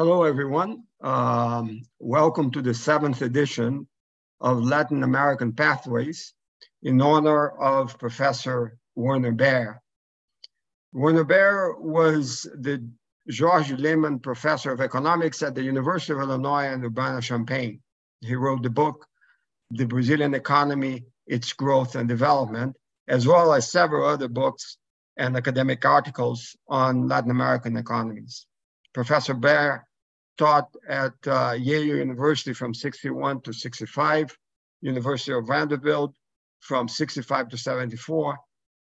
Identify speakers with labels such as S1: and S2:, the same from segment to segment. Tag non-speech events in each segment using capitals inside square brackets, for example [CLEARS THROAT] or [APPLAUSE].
S1: Hello, everyone. Um, welcome to the seventh edition of Latin American Pathways in honor of Professor Werner Baer. Werner Baer was the George Lemann Professor of Economics at the University of Illinois and Urbana-Champaign. He wrote the book, The Brazilian Economy, Its Growth and Development, as well as several other books and academic articles on Latin American economies. Professor Baer taught at uh, Yale University from 61 to 65, University of Vanderbilt from 65 to 74,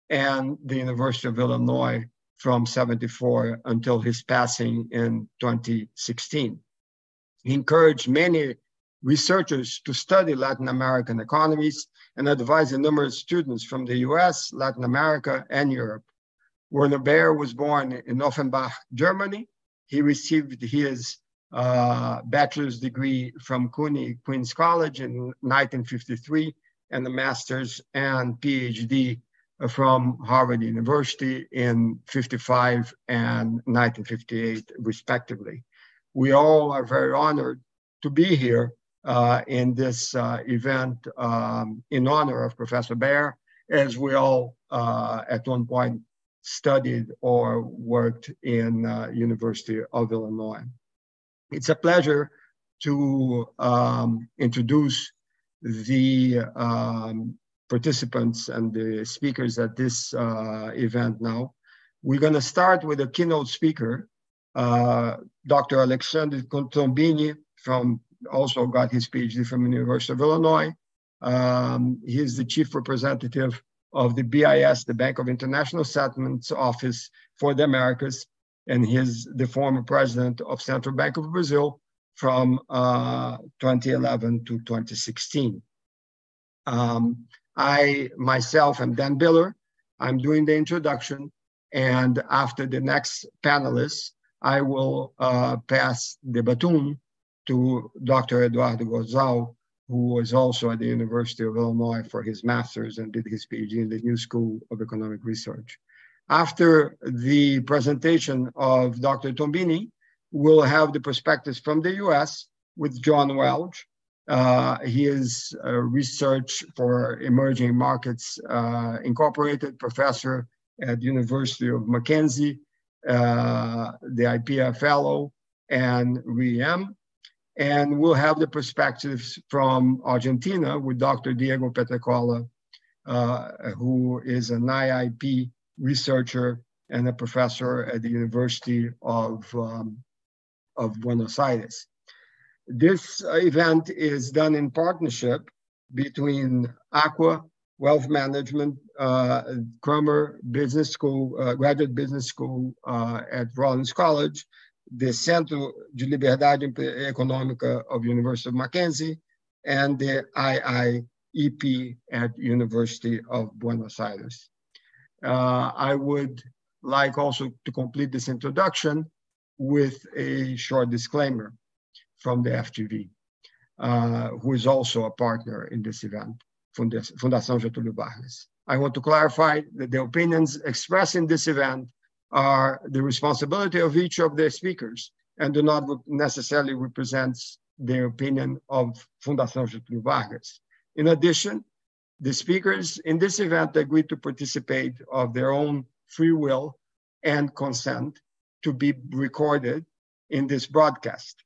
S1: and the University of Illinois from 74 until his passing in 2016. He encouraged many researchers to study Latin American economies and advised numerous students from the US, Latin America, and Europe. Werner Baer was born in Offenbach, Germany, he received his uh, bachelor's degree from CUNY Queens College in 1953 and a master's and PhD from Harvard University in 55 and 1958, respectively. We all are very honored to be here uh, in this uh, event um, in honor of Professor Baer, as we all uh, at one point studied or worked in uh, University of Illinois. It's a pleasure to um, introduce the um, participants and the speakers at this uh, event now. We're going to start with a keynote speaker, uh, Dr. Alexandre Tombini from also got his PhD from the University of Illinois. Um, he is the chief representative of the BIS, the Bank of International Settlements Office for the Americas, and he's the former president of Central Bank of Brazil from uh, 2011 to 2016. Um, I myself am Dan Biller. I'm doing the introduction, and after the next panelists, I will uh, pass the baton to Dr. Eduardo Gozal, who was also at the University of Illinois for his master's and did his PhD in the New School of Economic Research. After the presentation of Dr. Tombini, we'll have the perspectives from the US with John Welch. Uh, he is a research for emerging markets uh, incorporated professor at the University of Mackenzie, uh, the IPEA fellow, and RIEM. And we'll have the perspectives from Argentina with Dr. Diego Petrecolla, uh, who is an IIEP researcher and a professor at the University of, um, of Buenos Aires. This event is done in partnership between Aqua Wealth Management, uh, Crummer Business School, uh, Graduate Business School uh, at Rollins College, the Centro de Liberdade Econômica of University of Mackenzie, and the IIEP at University of Buenos Aires. Uh, I would like also to complete this introduction with a short disclaimer from the FGV, uh, who is also a partner in this event, Fundação Getúlio Vargas. I want to clarify that the opinions expressed in this event are the responsibility of each of the speakers and do not necessarily represent the opinion of Fundação Getúlio Vargas. In addition, the speakers in this event agreed to participate of their own free will and consent to be recorded in this broadcast,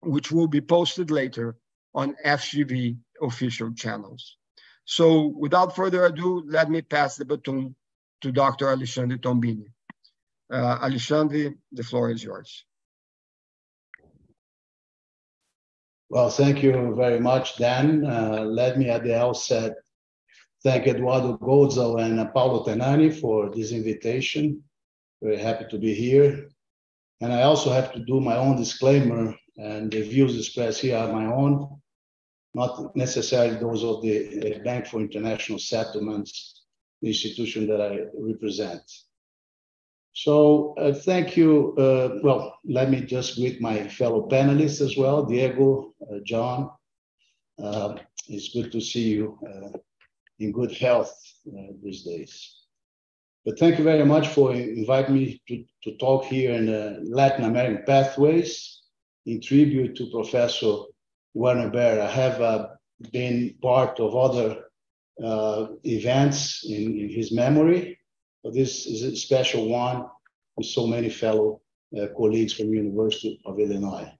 S1: which will be posted later on FGV official channels. So without further ado, let me pass the baton to Dr. Alexandre Tombini. Uh, Alexandre, the floor is yours.
S2: Well, thank you very much, Dan. Uh, let me at the outset thank Eduardo Gozal and Paulo Tenani for this invitation. Very happy to be here. And I also have to do my own disclaimer, and the views expressed here are my own, not necessarily those of the Bank for International Settlements, the institution that I represent. So uh, thank you. Uh, well, let me just greet my fellow panelists as well, Diego, uh, John. Uh, it's good to see you uh, in good health uh, these days. But thank you very much for inviting me to, to talk here in Latin American Pathways. in tribute to Professor Werner Baer. I have uh, been part of other uh, events in, in, his memory, but this is a special one with so many fellow uh, colleagues from University of Illinois.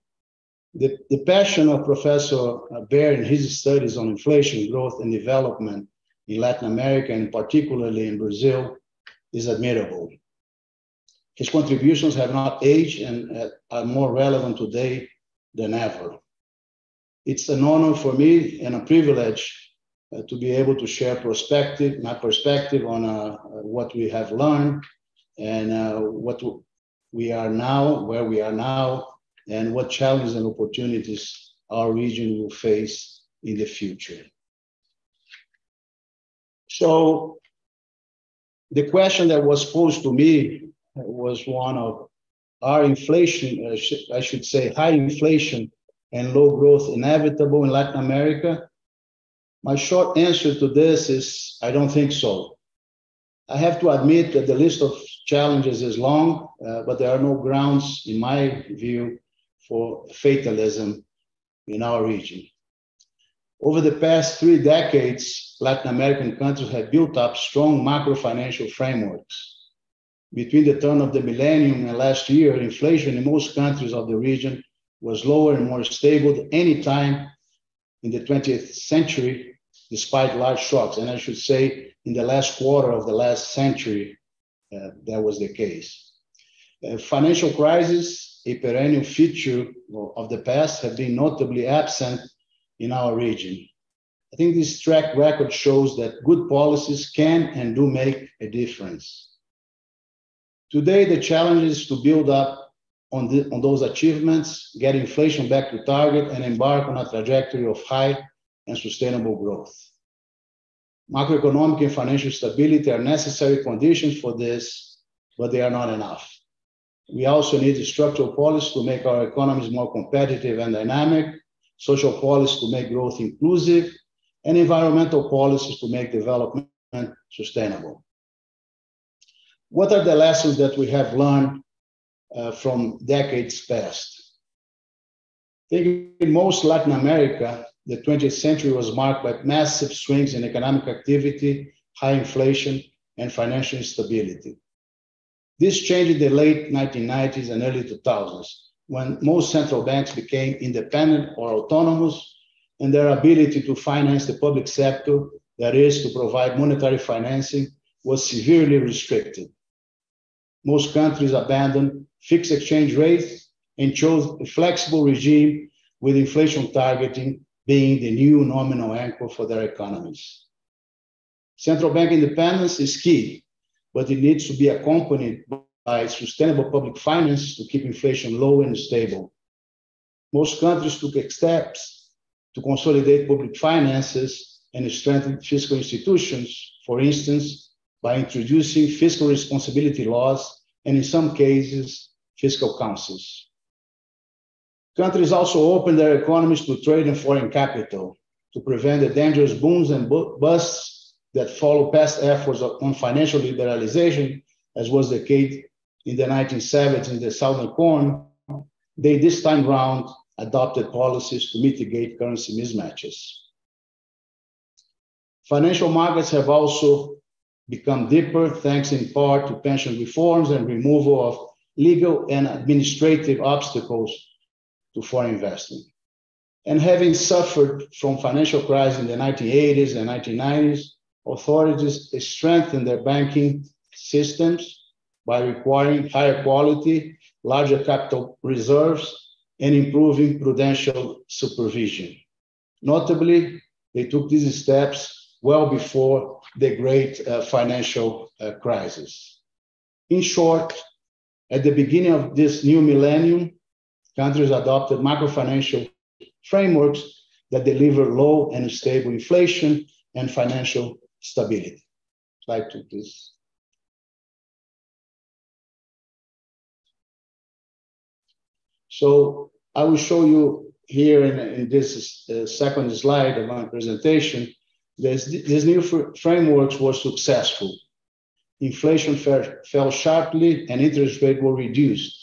S2: The, the passion of Professor Baer in his studies on inflation, growth, and development in Latin America, and particularly in Brazil, is admirable. His contributions have not aged and uh, are more relevant today than ever. It's an honor for me and a privilege uh, to be able to share perspective, my perspective on uh, what we have learned and uh, what we are now, where we are now, and what challenges and opportunities our region will face in the future. So the question that was posed to me was one of are inflation, I should say, high inflation and low growth inevitable in Latin America? My short answer to this is I don't think so. I have to admit that the list of challenges is long, uh, but there are no grounds, in my view, for fatalism in our region. Over the past three decades, Latin American countries have built up strong macro financial frameworks. Between the turn of the millennium and last year, inflation in most countries of the region was lower and more stable than any time in the 20th century, despite large shocks. And I should say, in the last quarter of the last century, uh, that was the case. Uh, financial crises, a perennial feature of the past, have been notably absent in our region. I think this track record shows that good policies can and do make a difference. Today, the challenge is to build up on, the, on those achievements, get inflation back to target, and embark on a trajectory of high and sustainable growth. Macroeconomic and financial stability are necessary conditions for this, but they are not enough. We also need structural policy to make our economies more competitive and dynamic, social policies to make growth inclusive, and environmental policies to make development sustainable. What are the lessons that we have learned uh, from decades past? I think in most Latin America, the 20th century was marked by massive swings in economic activity, high inflation, and financial instability. This changed in the late 1990s and early 2000s when most central banks became independent or autonomous and their ability to finance the public sector, that is, to provide monetary financing, was severely restricted. Most countries abandoned fixed exchange rates and chose a flexible regime with inflation targeting being the new nominal anchor for their economies. Central bank independence is key, but it needs to be accompanied by sustainable public finance to keep inflation low and stable. Most countries took steps to consolidate public finances and strengthen fiscal institutions, for instance, by introducing fiscal responsibility laws and, in some cases, fiscal councils. Countries also opened their economies to trade and foreign capital to prevent the dangerous booms and busts that follow past efforts on financial liberalization, as was the case in the 1970s in the Southern Cone, they this time round adopted policies to mitigate currency mismatches. Financial markets have also become deeper thanks in part to pension reforms and removal of legal and administrative obstacles to foreign investment. And having suffered from financial crisis in the 1980s and 1990s, authorities strengthened their banking systems by requiring higher quality, larger capital reserves, and improving prudential supervision. Notably, they took these steps well before the great uh, financial uh, crisis. In short, at the beginning of this new millennium, countries adopted macrofinancial frameworks that deliver low and stable inflation and financial stability. Slide two, please. So I will show you here in, in this uh, second slide of my presentation, this, this new fr frameworks were successful. Inflation fell, fell sharply and interest rates were reduced.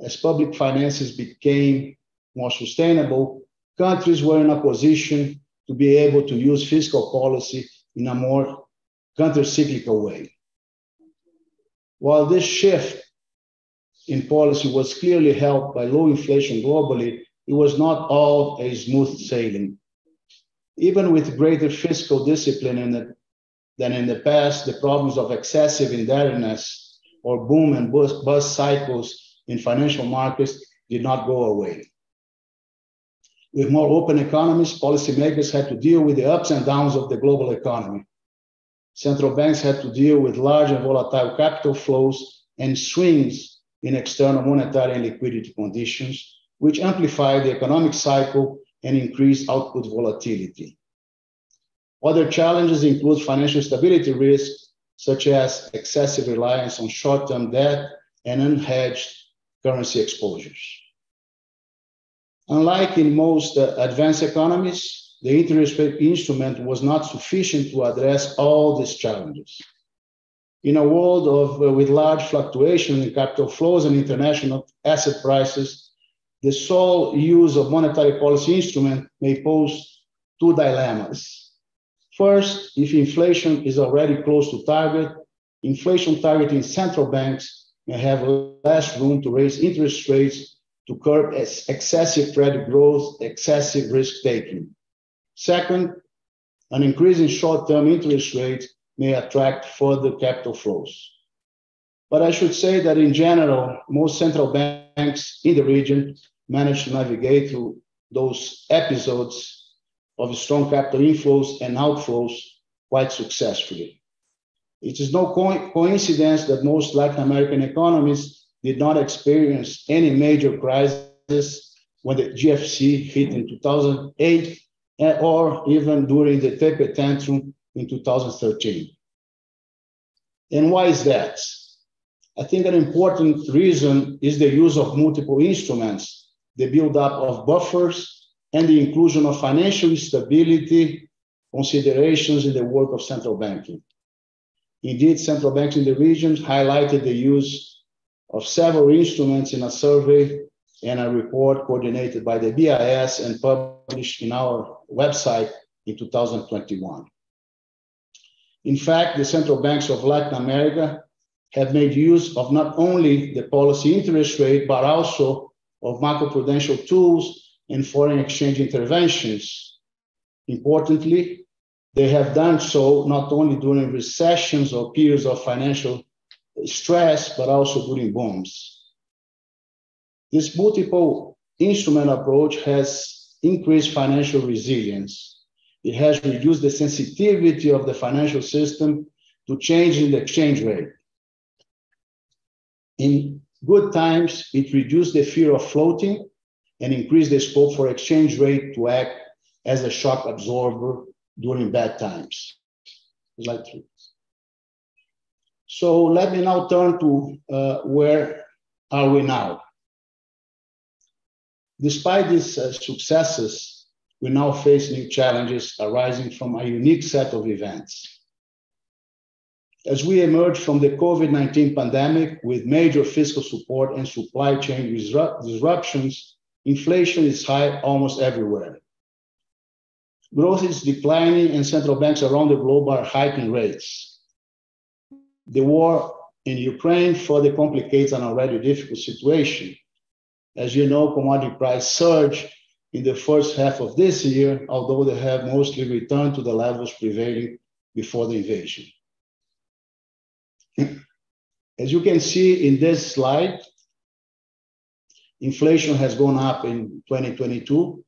S2: as public finances became more sustainable, countries were in a position to be able to use fiscal policy in a more counter-cyclical way. While this shift in policy was clearly helped by low inflation globally, it was not all a smooth sailing. Even with greater fiscal discipline in the, than in the past, the problems of excessive indebtedness or boom and bust, bust cycles in financial markets did not go away. With more open economies, policymakers had to deal with the ups and downs of the global economy. Central banks had to deal with large and volatile capital flows and swings in external monetary and liquidity conditions, which amplify the economic cycle and increase output volatility. Other challenges include financial stability risks, such as excessive reliance on short term debt and unhedged currency exposures. Unlike in most advanced economies, the interest rate instrument was not sufficient to address all these challenges. In a world of, uh, with large fluctuations in capital flows and international asset prices, the sole use of monetary policy instrument may pose two dilemmas. First, if inflation is already close to target, inflation targeting central banks may have less room to raise interest rates to curb excessive credit growth, excessive risk taking. Second, an increase in short term interest rates may attract further capital flows. But I should say that in general, most central banks in the region manage to navigate through those episodes of strong capital inflows and outflows quite successfully. It is no co- coincidence that most Latin American economies did not experience any major crisis when the GFC hit in 2008 eh, or even during the taper tantrum in 2013. And why is that? I think an important reason is the use of multiple instruments, the buildup of buffers, and the inclusion of financial stability considerations in the work of central banking. Indeed, central banks in the region highlighted the use of several instruments in a survey and a report coordinated by the BIS and published in our website in 2021. In fact, the central banks of Latin America have made use of not only the policy interest rate, but also of macroprudential tools and foreign exchange interventions. Importantly, they have done so not only during recessions or periods of financial stress, but also during booms. This multiple instrument approach has increased financial resilience. It has reduced the sensitivity of the financial system to change in the exchange rate. In good times, it reduced the fear of floating and increased the scope for exchange rate to act as a shock absorber during bad times. Slide three. So let me now turn to uh, where are we now. Despite these uh, successes, we now face new challenges arising from a unique set of events. As we emerge from the COVID 19 pandemic with major fiscal support and supply chain disruptions, inflation is high almost everywhere. Growth is declining, and central banks around the globe are hiking rates. The war in Ukraine further complicates an already difficult situation. As you know, commodity price surged in the first half of this year, although they have mostly returned to the levels prevailing before the invasion. [CLEARS THROAT] As you can see in this slide, inflation has gone up in 2022.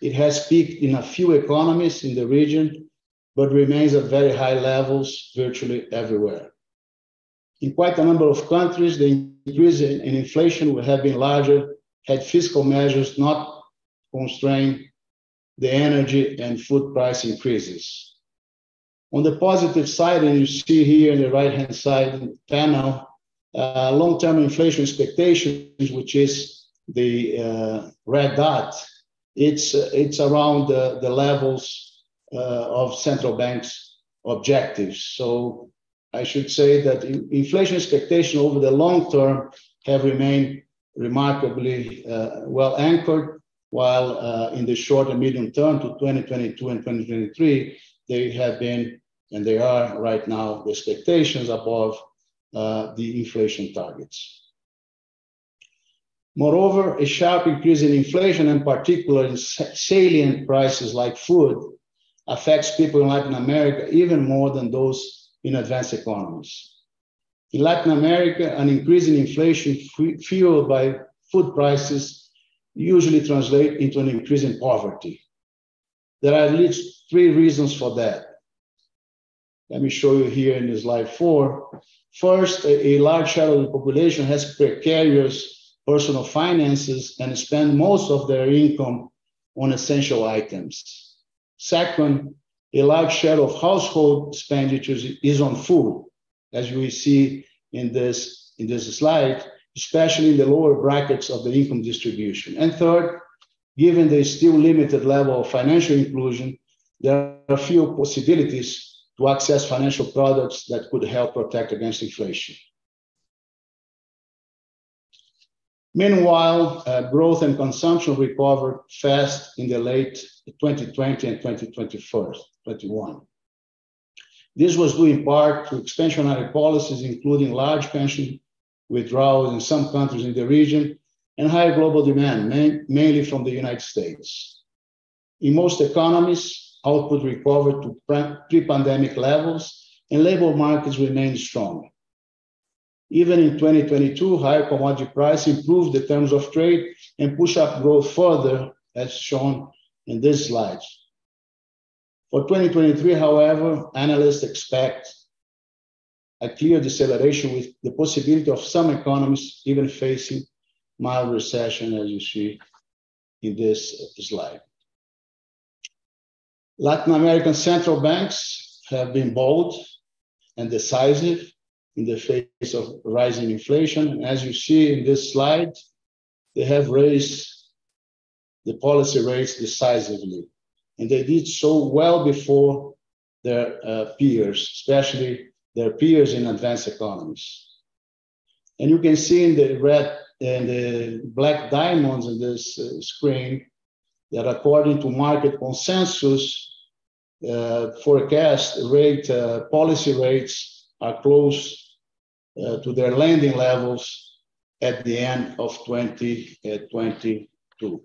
S2: It has peaked in a few economies in the region, but remains at very high levels virtually everywhere. In quite a number of countries, the increase in, inflation would have been larger had fiscal measures not constrained the energy and food price increases. On the positive side, and you see here in the right-hand side panel, uh, long-term inflation expectations, which is the uh, red dot, it's, it's around the, the levels uh, of central banks' objectives. So I should say that inflation expectations over the long term have remained remarkably uh, well anchored, while uh, in the short and medium term to 2022 and 2023, they have been, and they are right now, the expectations above uh, the inflation targets. Moreover, a sharp increase in inflation, in particular in salient prices like food, affects people in Latin America even more than those in advanced economies. In Latin America, an increase in inflation fueled by food prices usually translate into an increase in poverty. There are at least three reasons for that. Let me show you here in slide four. First, a, a large share of the population has precarious personal finances and spend most of their income on essential items. Second, a large share of household expenditures is on food, as we see in this, in this slide, especially in the lower brackets of the income distribution. And third, given the still limited level of financial inclusion, there are few possibilities to access financial products that could help protect against inflation. Meanwhile, uh, growth and consumption recovered fast in the late 2020 and 2021. This was due in part to expansionary policies, including large pension withdrawals in some countries in the region and higher global demand, mainly from the United States. In most economies, output recovered to pre-pandemic levels and labor markets remained strong. Even in 2022, higher commodity price improved the terms of trade and push up growth further, as shown in this slide. For 2023, however, analysts expect a clear deceleration with the possibility of some economies even facing mild recession, as you see in this slide. Latin American central banks have been bold and decisive in the face of rising inflation. And As you see in this slide, they have raised the policy rates decisively and they did so well before their uh, peers, especially their peers in advanced economies. And you can see in the red and the black diamonds in this uh, screen that according to market consensus, uh, forecast rate, uh, policy rates are close uh, to their landing levels at the end of 2022.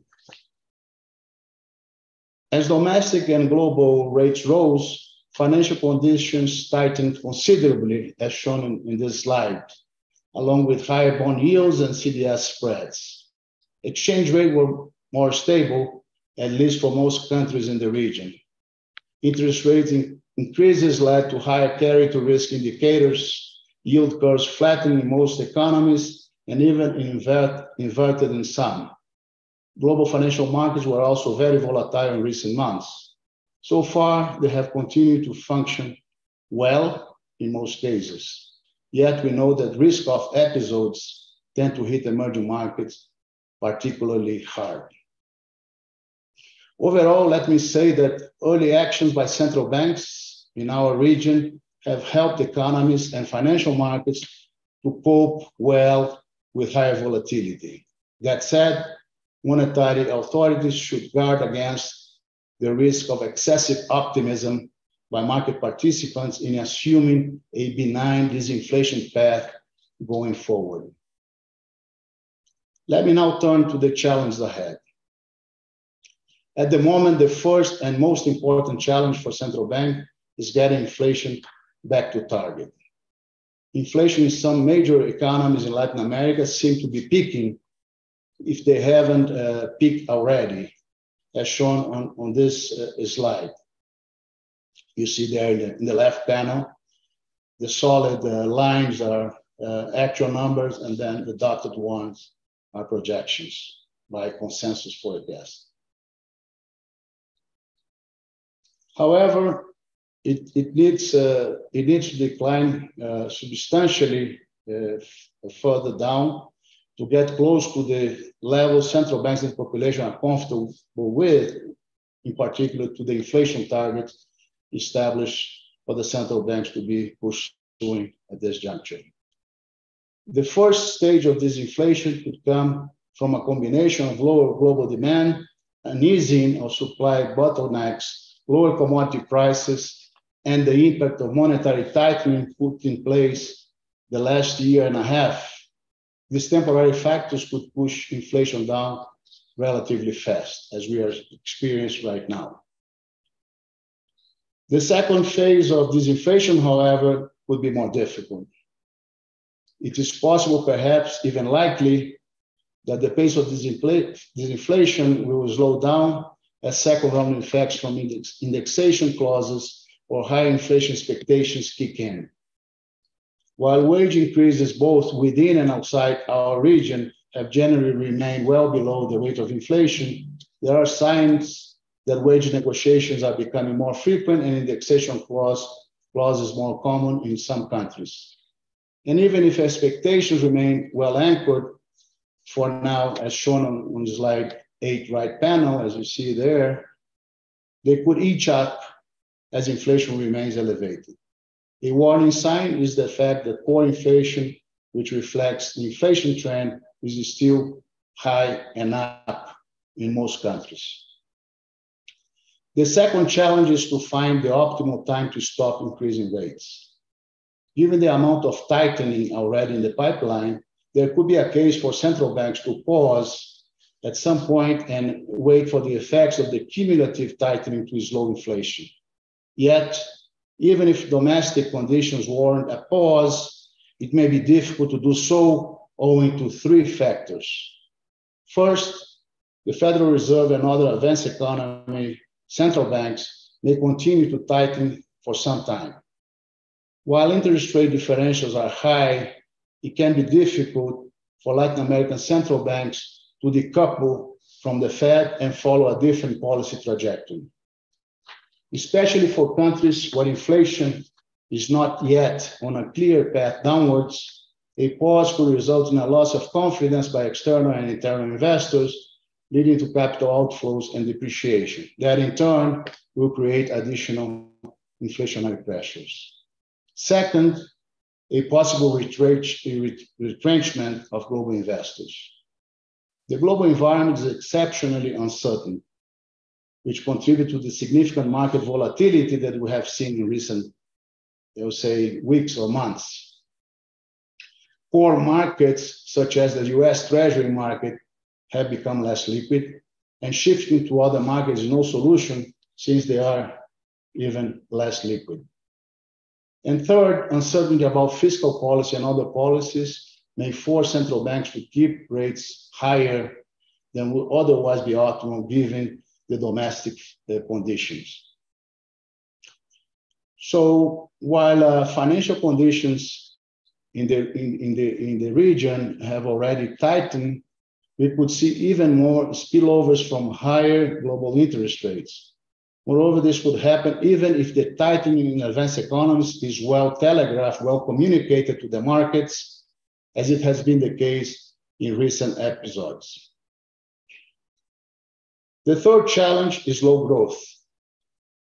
S2: As domestic and global rates rose, financial conditions tightened considerably, as shown in, in this slide, along with higher bond yields and CDS spreads. Exchange rates were more stable, at least for most countries in the region. Interest rate in increases led to higher carry to risk indicators, yield curves flattening in most economies, and even invert, inverted in some global financial markets were also very volatile in recent months. So far, they have continued to function well in most cases. Yet we know that risk of episodes tend to hit emerging markets particularly hard. Overall, let me say that early actions by central banks in our region have helped economies and financial markets to cope well with higher volatility. That said, monetary authorities should guard against the risk of excessive optimism by market participants in assuming a benign disinflation path going forward. Let me now turn to the challenges ahead. At the moment, the first and most important challenge for central bank is getting inflation back to target. Inflation in some major economies in Latin America seem to be peaking if they haven't uh, peaked already, as shown on, on this uh, slide. You see there in the, in the left panel, the solid uh, lines are uh, actual numbers, and then the dotted ones are projections by consensus forecast. However, it, it, needs, uh, it needs to decline uh, substantially further down to get close to the level central banks and population are comfortable with, in particular to the inflation target established for the central banks to be pursuing at this juncture. The first stage of this inflation could come from a combination of lower global demand, an easing of supply bottlenecks, lower commodity prices, and the impact of monetary tightening put in place the last year and a half. These temporary factors could push inflation down relatively fast, as we are experiencing right now. The second phase of disinflation, however, would be more difficult. It is possible, perhaps even likely, that the pace of disinflation will slow down as second-round effects from indexation clauses or high inflation expectations kick in. While wage increases both within and outside our region have generally remained well below the rate of inflation, there are signs that wage negotiations are becoming more frequent and indexation clause, clauses more common in some countries. And even if expectations remain well anchored for now, as shown on slide eight, right panel, as you see there, they could inch up as inflation remains elevated. A warning sign is the fact that core inflation, which reflects the inflation trend, is still high and up in most countries. The second challenge is to find the optimal time to stop increasing rates. Given the amount of tightening already in the pipeline, there could be a case for central banks to pause at some point and wait for the effects of the cumulative tightening to slow inflation. Yet, even if domestic conditions warrant a pause, it may be difficult to do so owing to three factors. First, the Federal Reserve and other advanced economy central banks may continue to tighten for some time. While interest rate differentials are high, it can be difficult for Latin American central banks to decouple from the Fed and follow a different policy trajectory. Especially for countries where inflation is not yet on a clear path downwards, a pause could result in a loss of confidence by external and internal investors, leading to capital outflows and depreciation. That, in turn, will create additional inflationary pressures. Second, a possible retrenchment of global investors. The global environment is exceptionally uncertain, which contribute to the significant market volatility that we have seen in recent, I would say, weeks or months. Core markets, such as the U.S. Treasury market, have become less liquid, and shifting to other markets is no solution since they are even less liquid. And Third, uncertainty about fiscal policy and other policies may force central banks to keep rates higher than would otherwise be optimal given the domestic uh, conditions. So while uh, financial conditions in the in, in, the, in the region have already tightened, we could see even more spillovers from higher global interest rates. Moreover, this would happen even if the tightening in advanced economies is well telegraphed, well communicated to the markets, as it has been the case in recent episodes. The third challenge is low growth,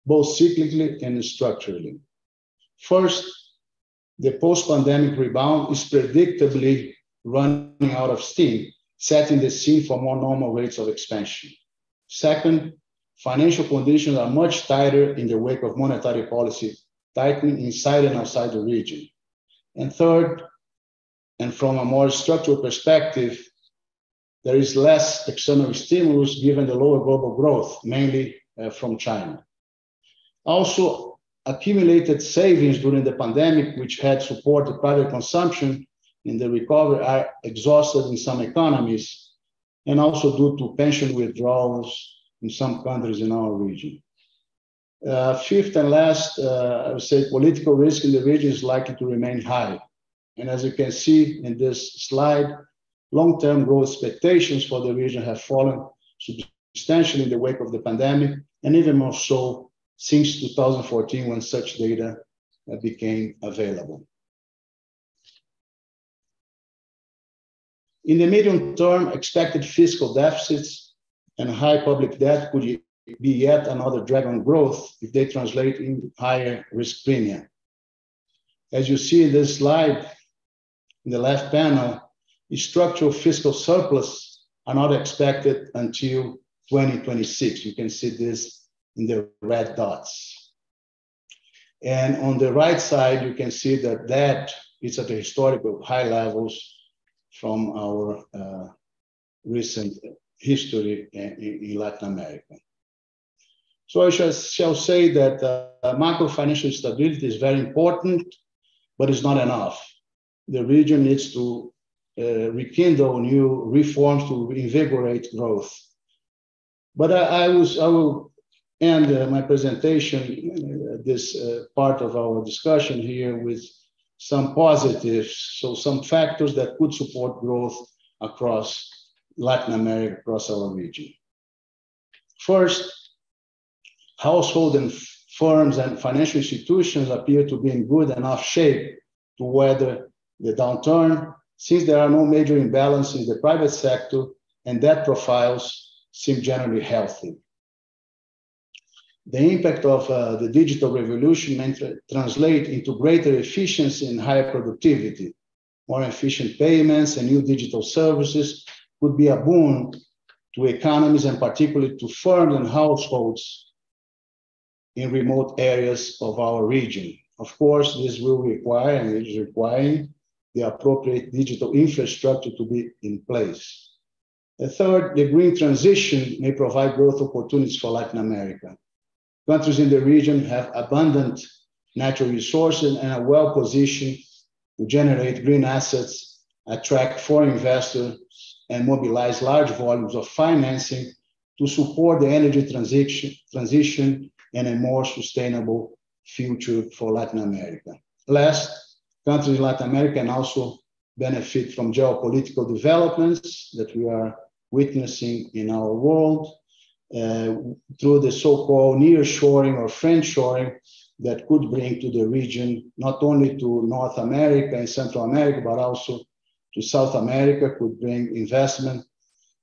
S2: both cyclically and structurally. First, the post-pandemic rebound is predictably running out of steam, setting the scene for more normal rates of expansion. Second, financial conditions are much tighter in the wake of monetary policy tightening inside and outside the region. And Third, and from a more structural perspective, there is less external stimulus given the lower global growth, mainly uh, from China. Also, accumulated savings during the pandemic, which had supported private consumption in the recovery, are exhausted in some economies, and also due to pension withdrawals in some countries in our region. Uh, fifth and last, uh, I would say political risk in the region is likely to remain high. And as you can see in this slide, long-term growth expectations for the region have fallen substantially in the wake of the pandemic, and even more so since 2014 when such data uh, became available. In the medium term, expected fiscal deficits and high public debt could be yet another drag on growth if they translate into higher risk premium. As you see in this slide, in the left panel, structural fiscal surplus are not expected until 2026. You can see this in the red dots. And on the right side, you can see that that is at the historical high levels from our uh, recent history in, in, Latin America. So I shall, shall say that uh, macro financial stability is very important, but it's not enough. The region needs to rekindle new reforms to invigorate growth. But I, I, was, I will end uh, my presentation, uh, this uh, part of our discussion here, with some positives, so some factors that could support growth across Latin America, across our region. First, household and firms and financial institutions appear to be in good enough shape to weather the downturn, since there are no major imbalances in the private sector and debt profiles seem generally healthy. The impact of uh, the digital revolution may tra- translate into greater efficiency and higher productivity. More efficient payments and new digital services could be a boon to economies and particularly to firms and households in remote areas of our region. Of course, this will require and is requiring the appropriate digital infrastructure to be in place. The third, the green transition may provide growth opportunities for Latin America. Countries in the region have abundant natural resources and are well positioned to generate green assets, attract foreign investors, and mobilize large volumes of financing to support the energy transition, transition and a more sustainable future for Latin America. Last, countries in Latin America can also benefit from geopolitical developments that we are witnessing in our world uh, through the so-called nearshoring or friendshoring that could bring to the region, not only to North America and Central America, but also to South America, could bring investment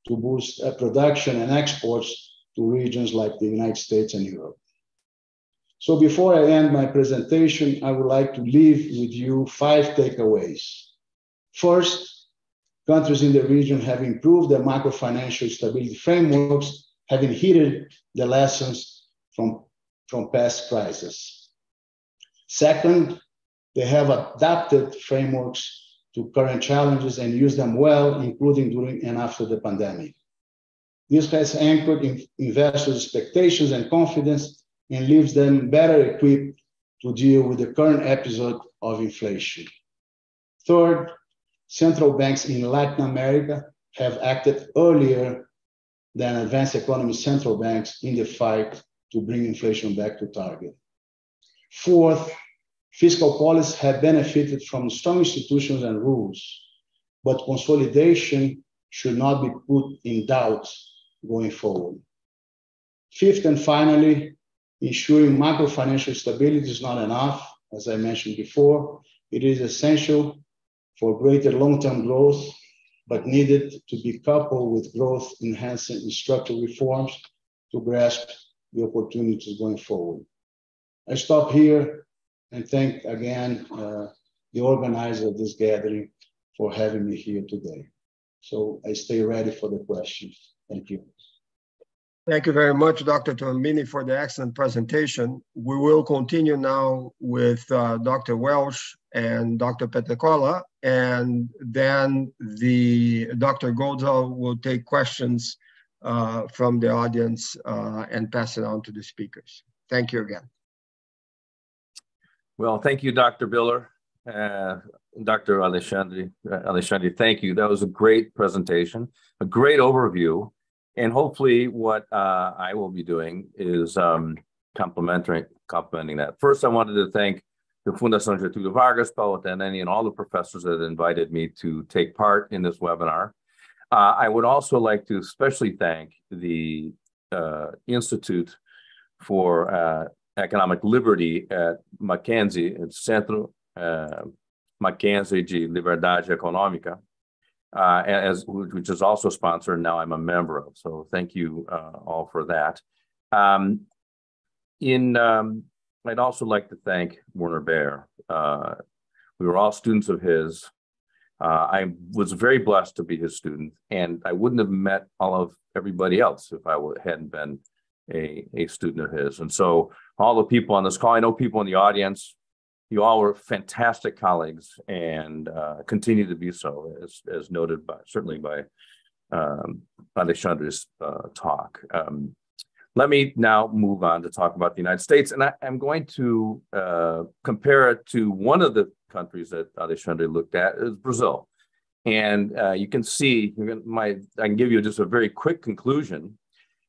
S2: to boost uh, production and exports to regions like the United States and Europe. So before I end my presentation, I would like to leave with you five takeaways. First, countries in the region have improved their macro financial stability frameworks, having heeded the lessons from, from past crises. Second, they have adapted frameworks to current challenges and used them well, including during and after the pandemic. This has anchored in investors' expectations and confidence and leaves them better equipped to deal with the current episode of inflation. Third, central banks in Latin America have acted earlier than advanced economy central banks in the fight to bring inflation back to target. Fourth, fiscal policies have benefited from strong institutions and rules, but consolidation should not be put in doubt going forward. Fifth and finally, ensuring macro financial stability is not enough, as I mentioned before. It is essential for greater long-term growth, but needed to be coupled with growth enhancing structural reforms to grasp the opportunities going forward. I stop here and thank again uh, the organizer of this gathering for having me here today. So I stay ready for the questions. Thank you.
S1: Thank you very much, Dr. Tombini, for the excellent presentation. We will continue now with uh, Dr. Welch and Dr. Petrecolla, and then the Dr. Goldzal will take questions uh, from the audience uh, and pass it on to the speakers. Thank you again.
S3: Well, thank you, Dr. Biller. Uh, Dr. Alexandre, Alexandre, thank you. That was a great presentation, a great overview and hopefully what uh, I will be doing is um, complementing, complementing that. First, I wanted to thank the Fundação Getúlio Vargas, Paulo Tenani, and all the professors that invited me to take part in this webinar. Uh, I would also like to especially thank the uh, Institute for uh, Economic Liberty at Mackenzie, at Centro uh, Mackenzie de Liberdade Econômica, uh, as which is also sponsored. Now I'm a member of. So thank you uh, all for that. Um, in um, I'd also like to thank Werner Baer. Uh, we were all students of his. Uh, I was very blessed to be his student, and I wouldn't have met all of everybody else if I hadn't been a, a student of his. And so, all the people on this call, I know people in the audience, you all were fantastic colleagues and uh, continue to be so, as, as noted by certainly by um, Alexandre's uh, talk. Um, let me now move on to talk about the United States, and I, am going to uh, compare it to one of the countries that Alexandre looked at is Brazil. And uh, you can see, my, I can give you just a very quick conclusion,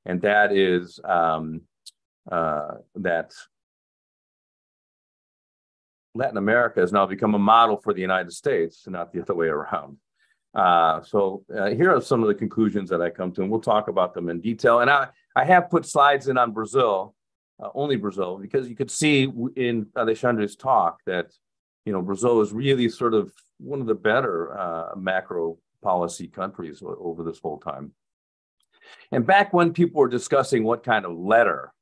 S3: and that is um, uh, that Latin America has now become a model for the United States, not the other way around. Uh, so uh, here are some of the conclusions that I come to, and we'll talk about them in detail. And I, I have put slides in on Brazil, uh, only Brazil, because you could see in Alexandre's talk that you know Brazil is really sort of one of the better uh, macro policy countries over this whole time. And back when people were discussing what kind of letter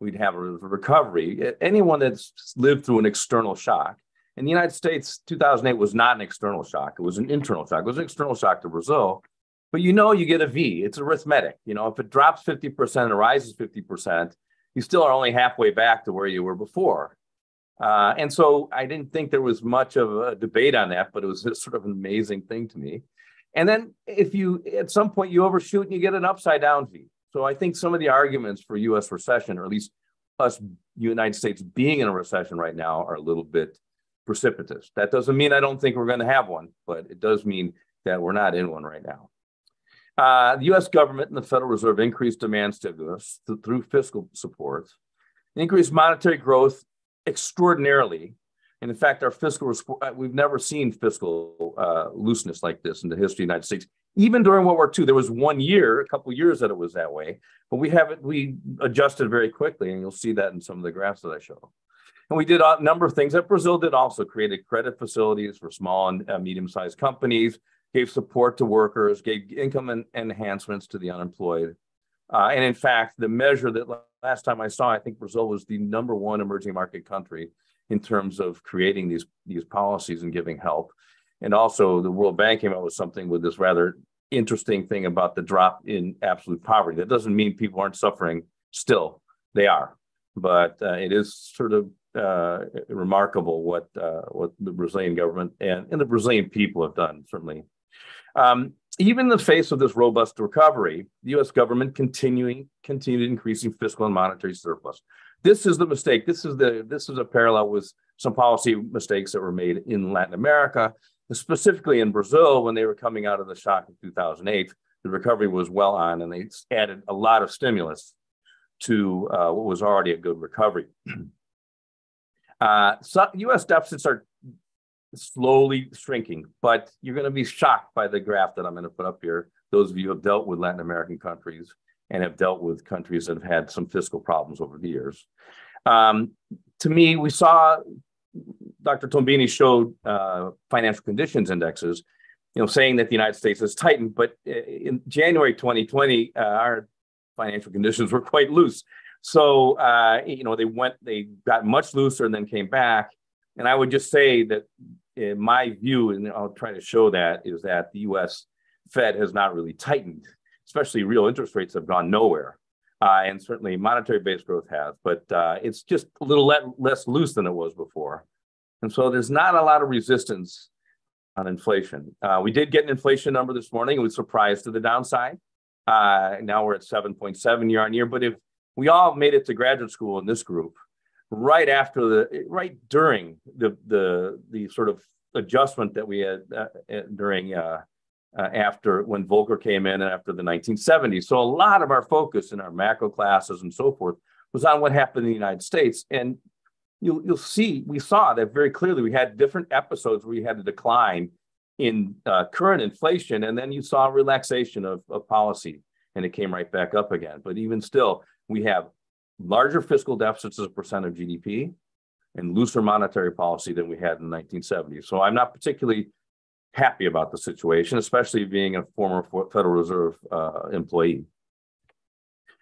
S3: we'd have a recovery, anyone that's lived through an external shock in the United States, 2008 was not an external shock. It was an internal shock. It was an external shock to Brazil. But you know, you get a V. It's arithmetic. You know, if it drops 50% and rises 50%, you still are only halfway back to where you were before. Uh, and so I didn't think there was much of a debate on that, but it was a sort of an amazing thing to me. And then if you, at some point, you overshoot and you get an upside down V. So I think some of the arguments for US recession, or at least us United States being in a recession right now, are a little bit precipitous. That doesn't mean I don't think we're going to have one, but it does mean that we're not in one right now. Uh, the US government and the Federal Reserve increased demand stimulus th- through fiscal support, increased monetary growth extraordinarily. And in fact, our fiscal, uh, we've never seen fiscal uh, looseness like this in the history of the United States. Even during World War II, there was one year, a couple years that it was that way, but we haven't, we adjusted very quickly. And you'll see that in some of the graphs that I show. And we did a number of things that Brazil did also created credit facilities for small and uh, medium sized companies, gave support to workers, gave income en- enhancements to the unemployed. Uh, and in fact, the measure that last time I saw, I think Brazil was the number one emerging market country in terms of creating these, these policies and giving help. And also, the World Bank came out with something with this rather interesting thing about the drop in absolute poverty. That doesn't mean people aren't suffering still, they are. But uh, it is sort of uh, remarkable what uh, what the Brazilian government and, and the Brazilian people have done. Certainly, um, even in the face of this robust recovery, the U.S. government continuing continued increasing fiscal and monetary surplus. This is the mistake. This is the this is a parallel with some policy mistakes that were made in Latin America, specifically in Brazil when they were coming out of the shock of 2008. The recovery was well on, and they added a lot of stimulus to uh, what was already a good recovery. [CLEARS THROAT] Uh, so U.S. deficits are slowly shrinking, but you're going to be shocked by the graph that I'm going to put up here. Those of you who have dealt with Latin American countries and have dealt with countries that have had some fiscal problems over the years. Um, to me, we saw Dr. Tombini showed uh, financial conditions indexes, you know, saying that the United States has tightened, but in January 2020, uh, our financial conditions were quite loose. So uh, you know they went, they got much looser and then came back. And I would just say that in my view, and I'll try to show that, is that the U.S. Fed has not really tightened, especially real interest rates have gone nowhere. Uh, and certainly monetary based growth has, but uh, it's just a little le- less loose than it was before. And so there's not a lot of resistance on inflation. Uh, we did get an inflation number this morning. It was surprised to the downside. Uh, now we're at 7.7 year on year. But if we all made it to graduate school in this group right after the right during the the the sort of adjustment that we had uh, uh, during uh, after when Volcker came in and after the 1970s. So a lot of our focus in our macro classes and so forth was on what happened in the United States. And you'll you'll see we saw that very clearly. We had different episodes where we had a decline in uh, current inflation, and then you saw a relaxation of, of policy, and it came right back up again. But even still, we have larger fiscal deficits as a percent of GDP and looser monetary policy than we had in the 1970s. So I'm not particularly happy about the situation, especially being a former Federal Reserve uh, employee.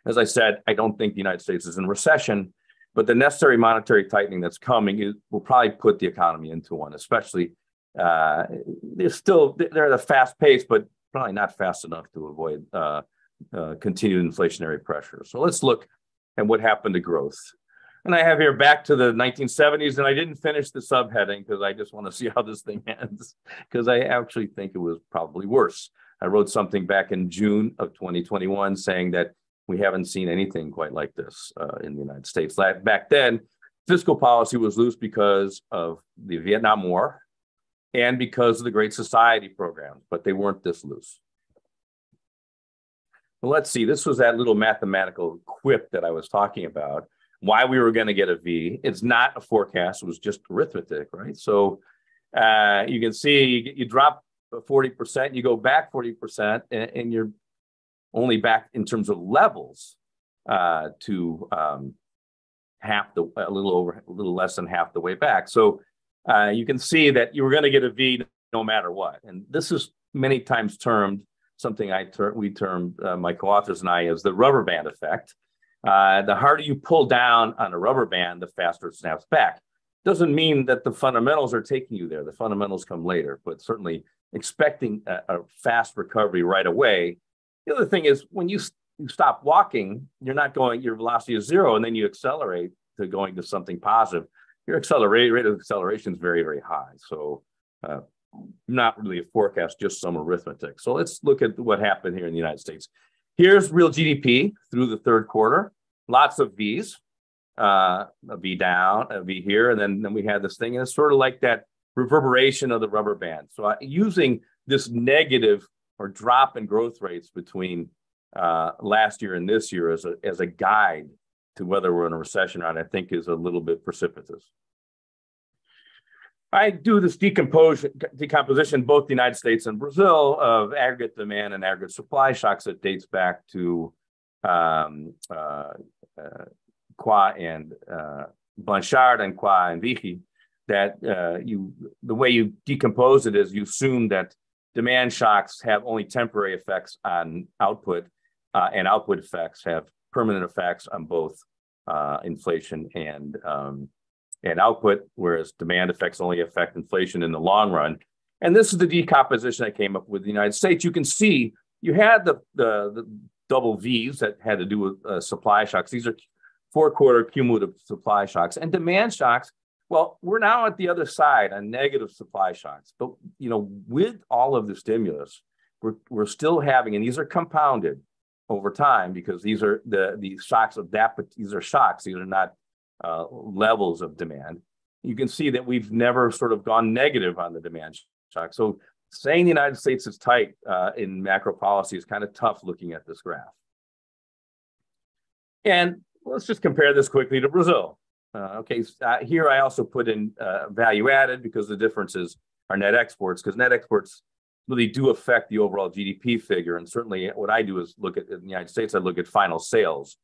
S3: As I said, I don't think the United States is in recession, but the necessary monetary tightening that's coming will probably put the economy into one, especially uh, they're still they're at a fast pace, but probably not fast enough to avoid uh, uh, continued inflationary pressure. So let's look at what happened to growth. And I have here back to the 1970s, and I didn't finish the subheading because I just want to [LAUGHS] see how this thing ends, because I actually think it was probably worse. I wrote something back in June of 2021 saying that we haven't seen anything quite like this uh, in the United States. Back then, fiscal policy was loose because of the Vietnam War and because of the Great Society programs, but they weren't this loose. Well, let's see, this was that little mathematical quip that I was talking about why we were going to get a V. It's not a forecast, it was just arithmetic, right? So uh, you can see you, you, drop 40%, you go back 40%, and, and, you're only back in terms of levels uh, to um, half the, a little over, a little less than half the way back. So uh, you can see that you were going to get a V no matter what. And this is many times termed something I ter- we termed uh, my co-authors and I as the rubber band effect. Uh, the harder you pull down on a rubber band, the faster it snaps back. Doesn't mean that the fundamentals are taking you there. The fundamentals come later, but certainly expecting a, a fast recovery right away. The other thing is when you, you stop walking, you're not going, your velocity is zero, and then you accelerate to going to something positive. Your accelerate rate of acceleration is very, very high. So, uh, not really a forecast, just some arithmetic. So let's look at what happened here in the United States. Here's real GDP through the third quarter. Lots of V's, uh, a V down, a V here, and then, then we had this thing. And it's sort of like that reverberation of the rubber band. So uh, using this negative or drop in growth rates between uh, last year and this year as a, as a guide to whether we're in a recession or not, I think is a little bit precipitous. I do this decomposition, both the United States and Brazil, of aggregate demand and aggregate supply shocks that dates back to um, uh, uh, Quah and uh, Blanchard and Quah and Vichy. That uh, you, the way you decompose it is you assume that demand shocks have only temporary effects on output, uh, and output effects have permanent effects on both uh, inflation and um, and output, whereas demand effects only affect inflation in the long run. And this is the decomposition I came up with the United States. You can see you had the, the, the double V's that had to do with uh, supply shocks. These are four quarter cumulative supply shocks and demand shocks. Well, we're now at the other side on negative supply shocks. But you know, with all of the stimulus, we're, we're still having, and these are compounded over time because these are the the shocks of that, but these are shocks. These are not uh, levels of demand, you can see that we've never sort of gone negative on the demand shock. So saying the United States is tight uh, in macro policy is kind of tough looking at this graph. And let's just compare this quickly to Brazil. Uh, okay, uh, here I also put in uh, value added because the differences are net exports, because net exports really do affect the overall GDP figure. And certainly what I do is look at in the United States, I look at final sales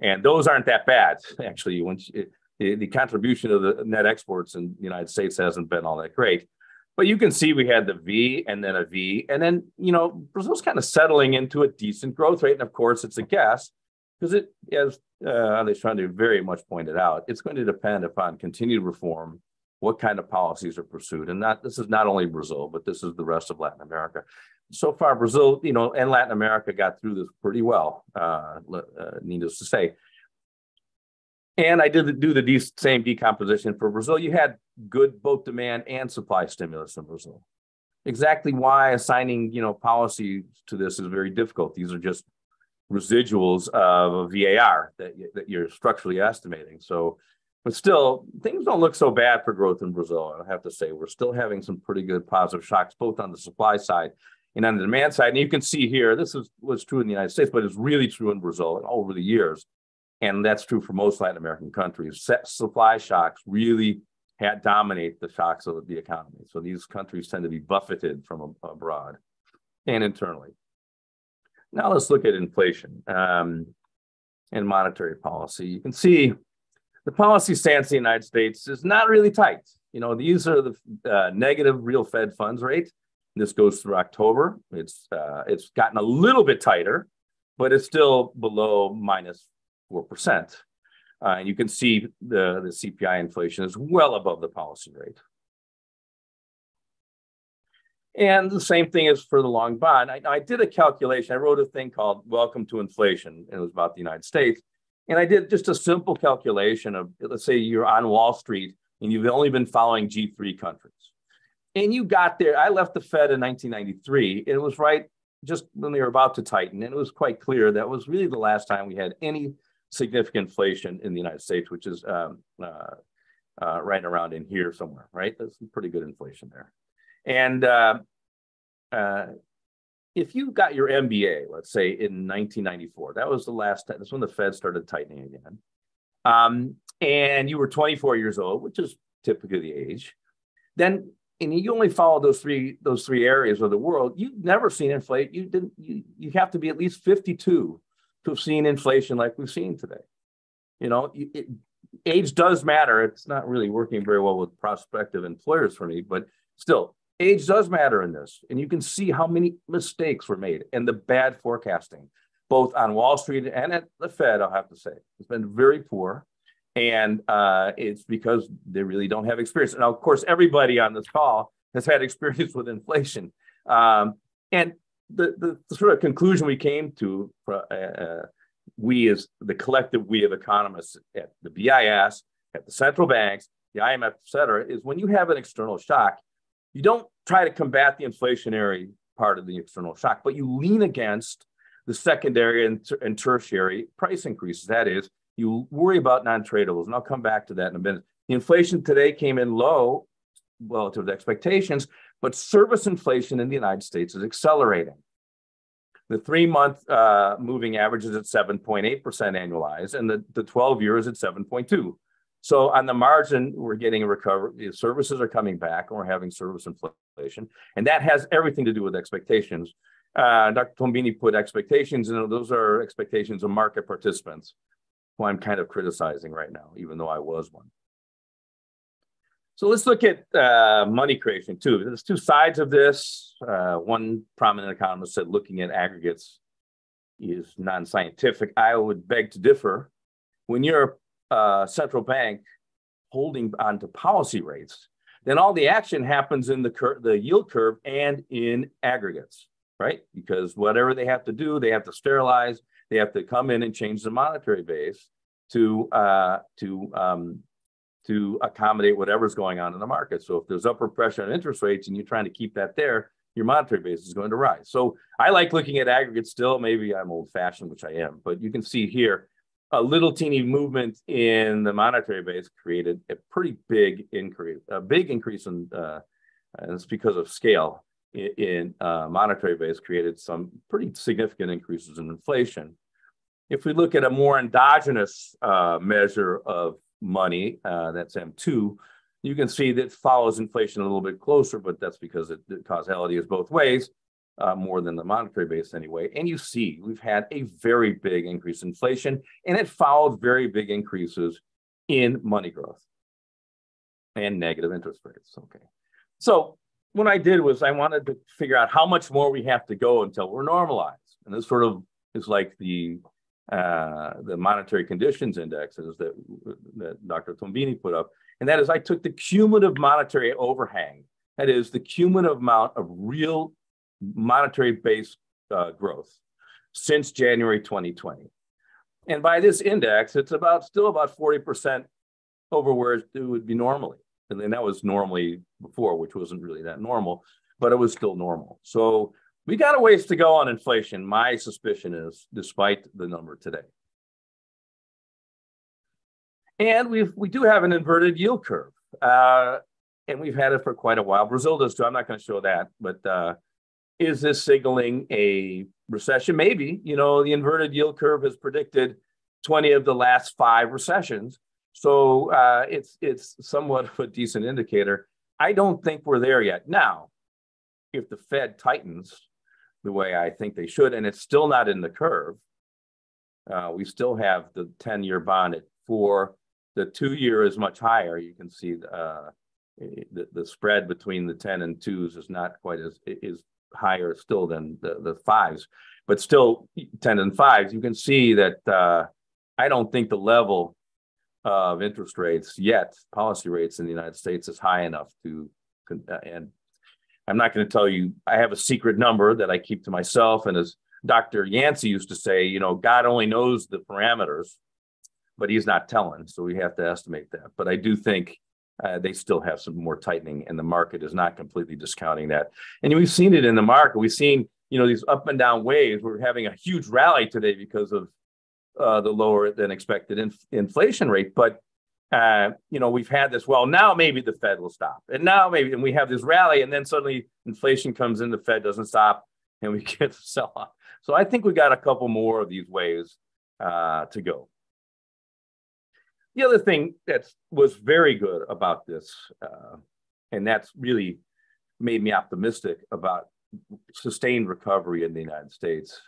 S3: and those aren't that bad [LAUGHS] actually. Once the, the contribution of the net exports in the United States hasn't been all that great, but you can see we had the V and then a V, and then you know Brazil's kind of settling into a decent growth rate, and of course it's a guess because it, as uh, Alexandre very much pointed out, it's going to depend upon continued reform, what kind of policies are pursued, and not this is not only Brazil, but this is the rest of Latin America so far, Brazil, you know, and Latin America got through this pretty well, uh, uh, needless to say. And I did do the de- same decomposition for Brazil. You had good both demand and supply stimulus in Brazil. Exactly why assigning, you know, policy to this is very difficult. These are just residuals of VAR that, that you're structurally estimating. So, but still, things don't look so bad for growth in Brazil. I have to say, we're still having some pretty good positive shocks, both on the supply side and on the demand side, and you can see here, this is, was true in the United States, but it's really true in Brazil over the years. And that's true for most Latin American countries. Set supply shocks really had, dominate the shocks of the economy. So these countries tend to be buffeted from abroad and internally. Now let's look at inflation um, and monetary policy. You can see the policy stance in the United States is not really tight. You know, these are the uh, negative real Fed funds rate this goes through October. It's uh, it's gotten a little bit tighter, but it's still below minus four percent. Uh, and you can see the, the CPI inflation is well above the policy rate. And the same thing is for the long bond. I, I did a calculation. I wrote a thing called Welcome to Inflation. And it was about the United States. And I did just a simple calculation of, let's say you're on Wall Street and you've only been following G3 countries. And you got there. I left the Fed in 1993. It was right just when they were about to tighten. And it was quite clear that was really the last time we had any significant inflation in the United States, which is um, uh, uh, right around in here somewhere, right? That's pretty good inflation there. And uh, uh, if you got your MBA, let's say in 1994, that was the last time, that's when the Fed started tightening again. Um, and you were 24 years old, which is typically the age, then and you only follow those three those three areas of the world, you've never seen inflation. You didn't. You, you have to be at least 52 to have seen inflation like we've seen today. You know, it, age does matter. It's not really working very well with prospective employers for me, but still, age does matter in this. And you can see how many mistakes were made and the bad forecasting, both on Wall Street and at the Fed, I'll have to say. It's been very poor. And uh, it's because they really don't have experience. Now, of course, everybody on this call has had experience [LAUGHS] with inflation. Um, and the, the, the, sort of conclusion we came to, uh, uh we as the collective we of economists at the BIS, at the central banks, the IMF, et cetera, is when you have an external shock, you don't try to combat the inflationary part of the external shock, but you lean against the secondary and, and tertiary price increases. That is, you worry about non-tradables, and I'll come back to that in a minute. The inflation today came in low relative to expectations, but service inflation in the United States is accelerating. The three month uh, moving average is at 7.8% annualized, and the, the 12 year is at 7.2. So on the margin, we're getting a recovery. Services are coming back, and we're having service inflation, and that has everything to do with expectations. Uh, Dr. Tombini put expectations, and those are expectations of market participants, who I'm kind of criticizing right now, even though I was one. So let's look at uh, money creation too. There's two sides of this. Uh, one prominent economist said looking at aggregates is non-scientific. I would beg to differ. When you're a central bank holding onto policy rates, then all the action happens in the cur- the yield curve and in aggregates, right? Because whatever they have to do, they have to sterilize. They have to come in and change the monetary base to uh, to um, to accommodate whatever's going on in the market. So if there's upward pressure on interest rates and you're trying to keep that there, your monetary base is going to rise. So I like looking at aggregates still. Maybe I'm old fashioned, which I am, but you can see here a little teeny movement in the monetary base created a pretty big increase, a big increase in, uh, and it's because of scale in, uh, monetary base created some pretty significant increases in inflation. If we look at a more endogenous uh, measure of money, uh, that's M2, you can see that follows inflation a little bit closer, but that's because it, the causality is both ways, uh, more than the monetary base anyway. And you see, we've had a very big increase in inflation, and it followed very big increases in money growth and negative interest rates. Okay. So what I did was I wanted to figure out how much more we have to go until we're normalized. And this sort of is like the uh, the monetary conditions indexes that, that Dr. Tombini put up. And that is, I took the cumulative monetary overhang, that is, the cumulative amount of real monetary based uh, growth since January 2020. And by this index, it's about still about 40% over where it would be normally. And then that was normally before, which wasn't really that normal, but it was still normal. So we got a ways to go on inflation. My suspicion is, despite the number today. And we we do have an inverted yield curve, uh, and we've had it for quite a while. Brazil does too. I'm not going to show that, but uh, is this signaling a recession? Maybe. You know, the inverted yield curve has predicted 20 of the last five recessions, so uh, it's it's somewhat of a decent indicator. I don't think we're there yet. Now, if the Fed tightens the way I think they should, and it's still not in the curve. Uh, we still have the 10 year bond at four. The two year is much higher. You can see uh, the, the spread between the 10 and twos is not quite as is higher still than the, the fives, but still 10 and fives. You can see that uh, I don't think the level of interest rates yet, policy rates in the United States, is high enough to, and I'm not going to tell you, I have a secret number that I keep to myself. And as Dr. Yancey used to say, you know, God only knows the parameters, but he's not telling. So we have to estimate that. But I do think uh, they still have some more tightening, and the market is not completely discounting that. And we've seen it in the market. We've seen, you know, these up and down waves. We're having a huge rally today because of uh, the lower than expected inf- inflation rate. But uh, you know, we've had this. Well, now maybe the Fed will stop, and now maybe, and we have this rally, and then suddenly inflation comes in, the Fed doesn't stop, and we [LAUGHS] get to sell off. So I think we got a couple more of these waves uh, to go. The other thing that was very good about this, uh, and that's really made me optimistic about sustained recovery in the United States.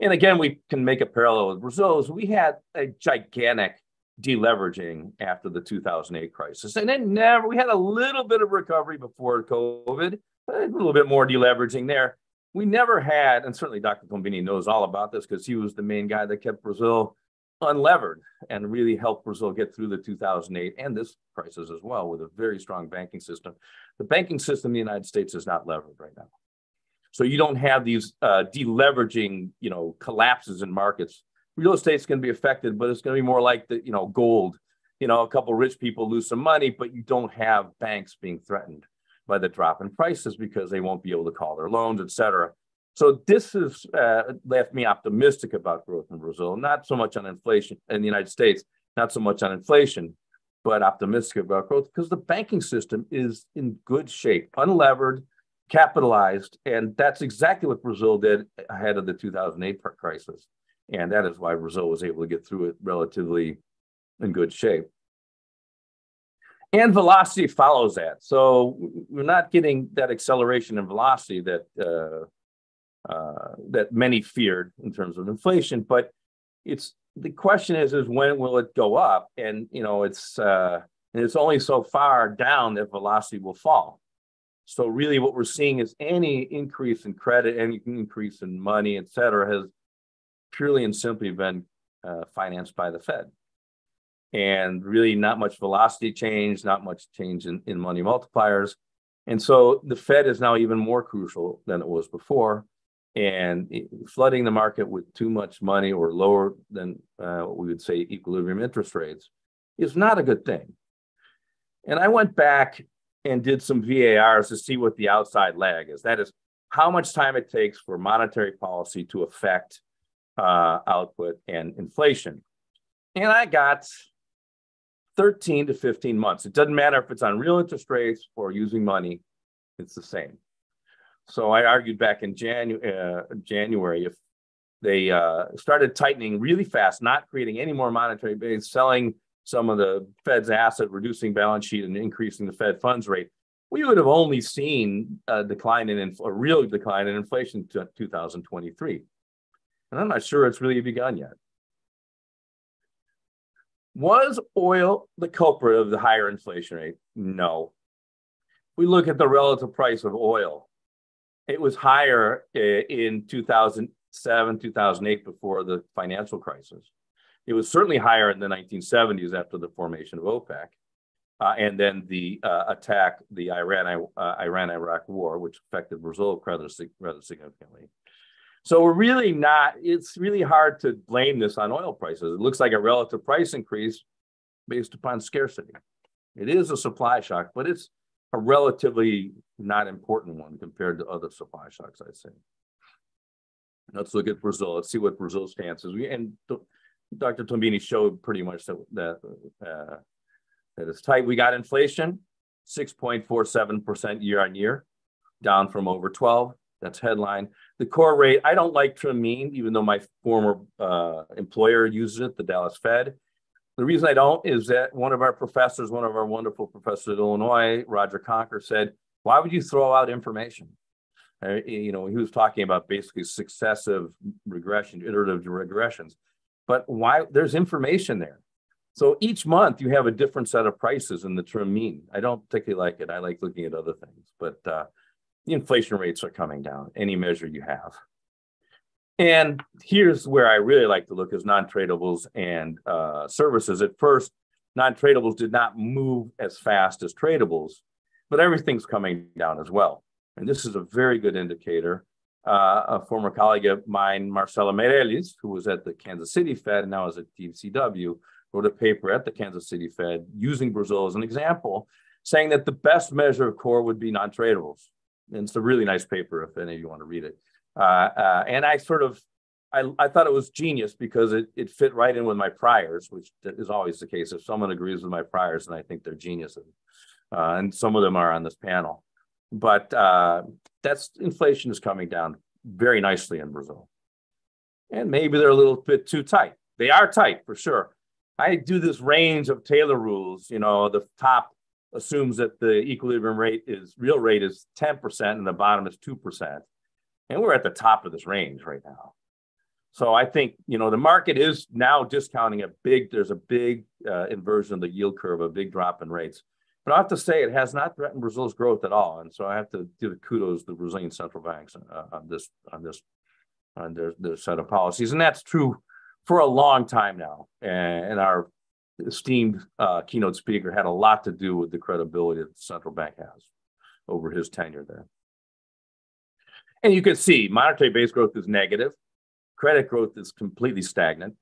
S3: And again, we can make a parallel with Brazil. Is we had a gigantic deleveraging after the 2008 crisis. And then never, we had a little bit of recovery before COVID, a little bit more deleveraging there. We never had, and certainly Dr. Tombini knows all about this because he was the main guy that kept Brazil unlevered and really helped Brazil get through the 2008 and this crisis as well with a very strong banking system. The banking system in the United States is not levered right now. So you don't have these uh, deleveraging, you know, collapses in markets real estate's going to be affected, but it's going to be more like the, you know, gold. You know, a couple rich people lose some money, but you don't have banks being threatened by the drop in prices because they won't be able to call their loans, et cetera. So this has uh, left me optimistic about growth in Brazil, not so much on inflation in the United States, not so much on inflation, but optimistic about growth because the banking system is in good shape, unlevered, capitalized, and that's exactly what Brazil did ahead of the 2008 crisis. And that is why Brazil was able to get through it relatively in good shape. And velocity follows that. So we're not getting that acceleration in velocity that uh, uh, that many feared in terms of inflation. But it's the question is is when will it go up? And you know it's uh, and it's only so far down that velocity will fall. So really, what we're seeing is any increase in credit, any increase in money, et cetera, has purely and simply been uh, financed by the Fed. And really not much velocity change, not much change in, in money multipliers. And so the Fed is now even more crucial than it was before. And flooding the market with too much money or lower than uh, we would say equilibrium interest rates is not a good thing. And I went back and did some VARs to see what the outside lag is. That is how much time it takes for monetary policy to affect uh, output and inflation. And I got 13 to 15 months. It doesn't matter if it's on real interest rates or using money, it's the same. So I argued back in Janu- uh, January if they uh, started tightening really fast, not creating any more monetary base, selling some of the Fed's asset, reducing balance sheet, and increasing the Fed funds rate, we would have only seen a decline in inf- a real decline in inflation to 2023. And I'm not sure it's really begun yet. Was oil the culprit of the higher inflation rate? No. We look at the relative price of oil. It was higher eh, in 2007, 2008, before the financial crisis. It was certainly higher in the 1970s after the formation of OPEC. Uh, and then the uh, attack, the Iran uh, Iran Iraq war, which affected Brazil rather, rather significantly. So we're really not, it's really hard to blame this on oil prices. It looks like a relative price increase based upon scarcity. It is a supply shock, but it's a relatively not important one compared to other supply shocks, I'd say. Let's look at Brazil. Let's see what Brazil's stance is. And Dr. Tombini showed pretty much that that, uh, that it's tight. We got inflation, 6.47% year on year, down from over 12. That's headline. The core rate, I don't like trimmed mean, even though my former uh, employer uses it, the Dallas Fed. The reason I don't is that one of our professors, one of our wonderful professors at Illinois, Roger Koenker, said, why would you throw out information? Uh, you know, he was talking about basically successive regression, iterative regressions. But why? There's information there. So each month you have a different set of prices in the trimmed mean. I don't particularly like it. I like looking at other things, but uh, the inflation rates are coming down, any measure you have. And here's where I really like to look is non-tradables and uh, services. At first, non-tradables did not move as fast as tradables, but everything's coming down as well. And this is a very good indicator. Uh, a former colleague of mine, Marcela Meireles, who was at the Kansas City Fed and now is at TCW, wrote a paper at the Kansas City Fed using Brazil as an example, saying that the best measure of core would be non-tradables. And it's a really nice paper if any of you want to read it. Uh, uh, and I sort of, I, I thought it was genius because it, it fit right in with my priors, which is always the case. If someone agrees with my priors, then I think they're geniuses. Uh, and some of them are on this panel. But uh, that's inflation is coming down very nicely in Brazil. And maybe they're a little bit too tight. They are tight for sure. I do this range of Taylor rules. You know, the top assumes that the equilibrium rate is real rate is 10% and the bottom is 2%. And we're at the top of this range right now. So I think, you know, the market is now discounting a big, there's a big uh, inversion of the yield curve, a big drop in rates. But I have to say it has not threatened Brazil's growth at all. And so I have to give kudos to the Brazilian central banks uh, on this, on this, on their, their set of policies. And that's true for a long time now. And, and our esteemed uh, keynote speaker had a lot to do with the credibility that the central bank has over his tenure there. And you can see monetary base growth is negative, credit growth is completely stagnant.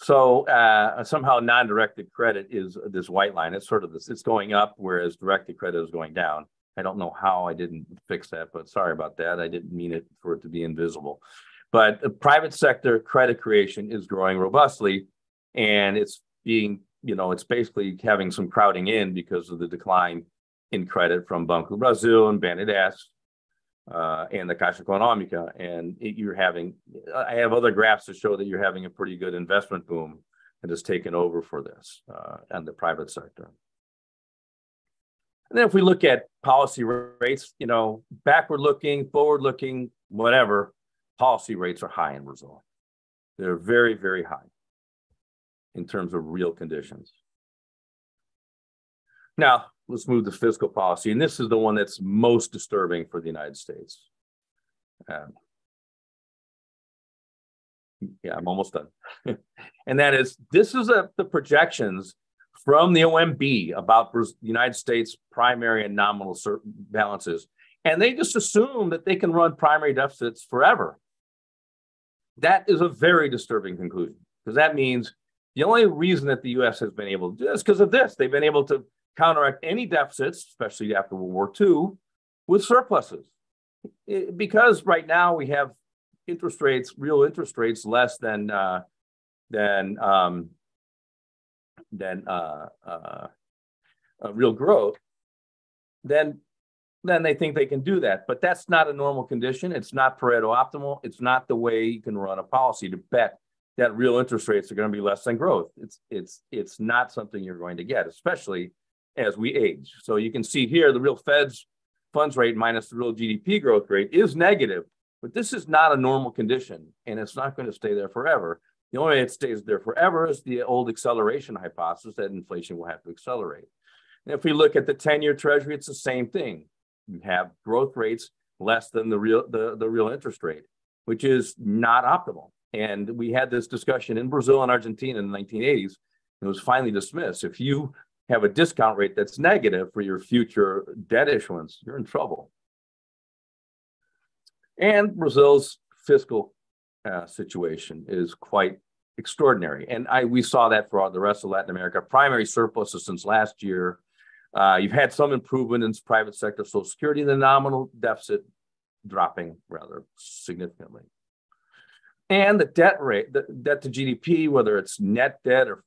S3: So uh, somehow non-directed credit is this white line. It's sort of this, it's going up, whereas directed credit is going down. I don't know how I didn't fix that, but sorry about that. I didn't mean it for it to be invisible. But the private sector credit creation is growing robustly, and it's being, you know, it's basically having some crowding in because of the decline in credit from Banco Brazil and BNDES uh, and the Caixa Econômica. And it, you're having, I have other graphs to show that you're having a pretty good investment boom that has taken over for this uh, and the private sector. And then if we look at policy rates, you know, backward looking, forward looking, whatever, policy rates are high in Brazil. They're very, very high in terms of real conditions. Now, let's move to fiscal policy. And this is the one that's most disturbing for the United States. Um, yeah, I'm almost done. [LAUGHS] and that is this is a, the projections from the OMB about the United States primary and nominal balances. And they just assume that they can run primary deficits forever. That is a very disturbing conclusion because that means the only reason that the US has been able to do this because of this. They've been able to counteract any deficits, especially after World War II, with surpluses. It, because right now we have interest rates, real interest rates, less than uh, than um, than uh, uh, real growth. Then then they think they can do that. But that's not a normal condition. It's not Pareto optimal. It's not the way you can run a policy to bet that real interest rates are going to be less than growth. It's it's it's not something you're going to get, especially as we age. So you can see here the real Fed's funds rate minus the real GDP growth rate is negative, but this is not a normal condition and it's not going to stay there forever. The only way it stays there forever is the old acceleration hypothesis that inflation will have to accelerate. And if we look at the 10-year treasury, it's the same thing. You have growth rates less than the real the, the real interest rate, which is not optimal. And we had this discussion in Brazil and Argentina in the 1980s. It was finally dismissed. If you have a discount rate that's negative for your future debt issuance, you're in trouble. And Brazil's fiscal uh, situation is quite extraordinary. And I, we saw that for all the rest of Latin America. Primary surpluses since last year. Uh, you've had some improvement in private sector Social Security, the nominal deficit dropping rather significantly. And the debt rate, the debt to GDP, whether it's net debt or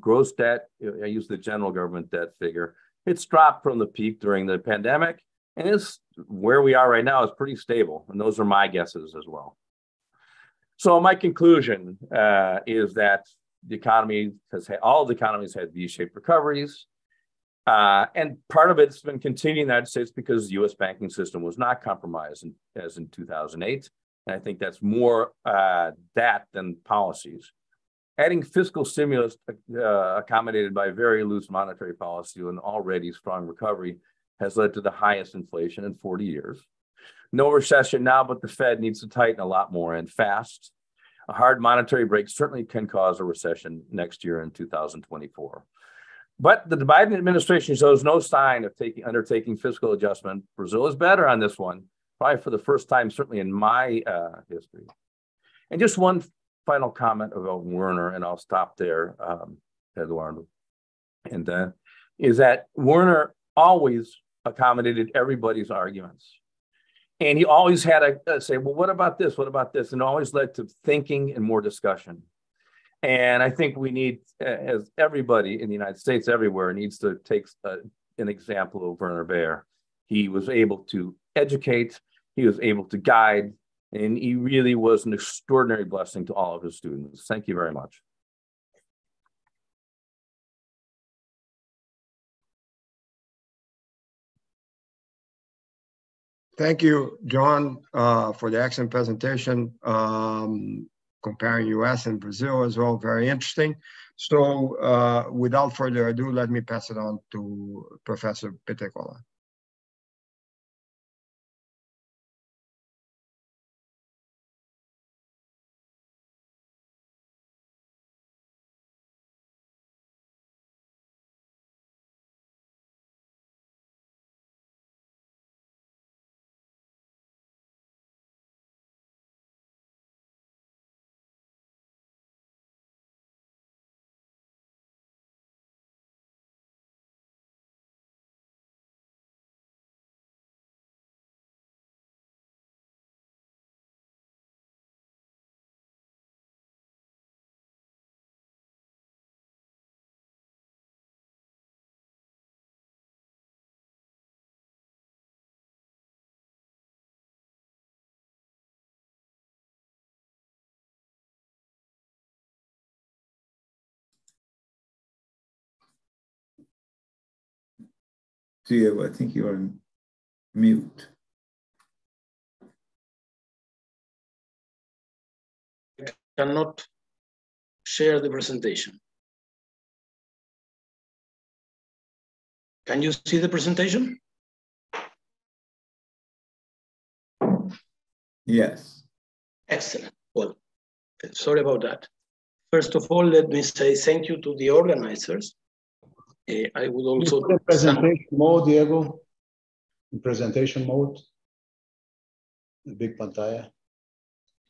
S3: gross debt, I use the general government debt figure, it's dropped from the peak during the pandemic. And it's where we are right now is pretty stable. And those are my guesses as well. So my conclusion uh, is that the economy has had, all the economies had V-shaped recoveries. Uh, and part of it's been continuing in the United States because the US banking system was not compromised in, as in 2008. And I think that's more uh, that than policies adding fiscal stimulus uh, accommodated by very loose monetary policy and already strong recovery has led to the highest inflation in 40 years. No recession now, but the Fed needs to tighten a lot more and fast. A hard monetary break certainly can cause a recession next year in 2024. but the Biden administration shows no sign of taking undertaking fiscal adjustment. Brazil is better on this one, probably for the first time, certainly in my uh, history. And just one final comment about Werner, and I'll stop there, um, Eduardo. And uh, is that Werner always accommodated everybody's arguments. And he always had to say, well, what about this? What about this? And always led to thinking and more discussion. And I think we need, as everybody in the United States, everywhere, needs to take a, an example of Werner Baer. He was able to educate, he was able to guide, and he really was an extraordinary blessing to all of his students. Thank you very much.
S1: Thank you, John, uh, for the excellent presentation, um, comparing US and Brazil as well, very interesting. So uh, without further ado, let me pass it on to Professor
S4: Petrecolla. I think you're on mute.
S5: cannot share the presentation. Can you see the presentation?
S4: Yes.
S5: Excellent. Well, sorry about that. First of all, let me say thank you to the organizers I would also
S2: presentation mode, Diego. In presentation mode. The big pantalla.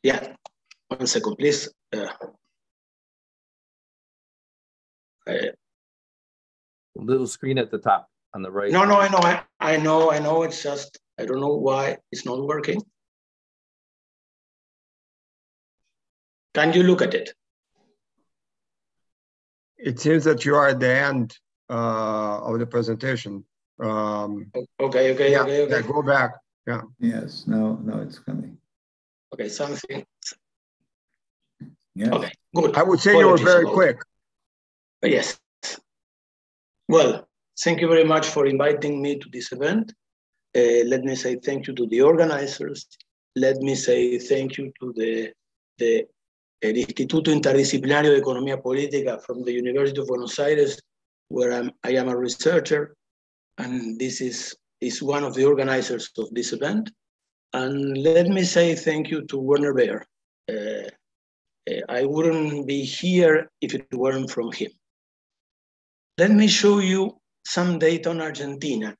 S5: Yeah. One second, please. Uh,
S3: little screen at the top on the right.
S5: No, no, I know, I, I know, I know. It's just I don't know why it's not working. Can you look at it?
S1: It seems that you are at the end uh, of the presentation. Um,
S5: okay, okay,
S1: yeah,
S5: okay, okay.
S1: Yeah, go back. Yeah.
S4: Yes. No, no, it's coming.
S5: Okay, something.
S4: Yeah.
S5: Okay, good.
S1: I would say you were very quick.
S5: Yes. Well, thank you very much for inviting me to this event. Uh, let me say thank you to the organizers. Let me say thank you to the, the el Instituto Interdisciplinario de Economía Política from the University of Buenos Aires where I'm, I am a researcher, and this is, is one of the organizers of this event. And let me say thank you to Werner Baer. Uh, uh, I wouldn't be here if it weren't from him. Let me show you some data on Argentina.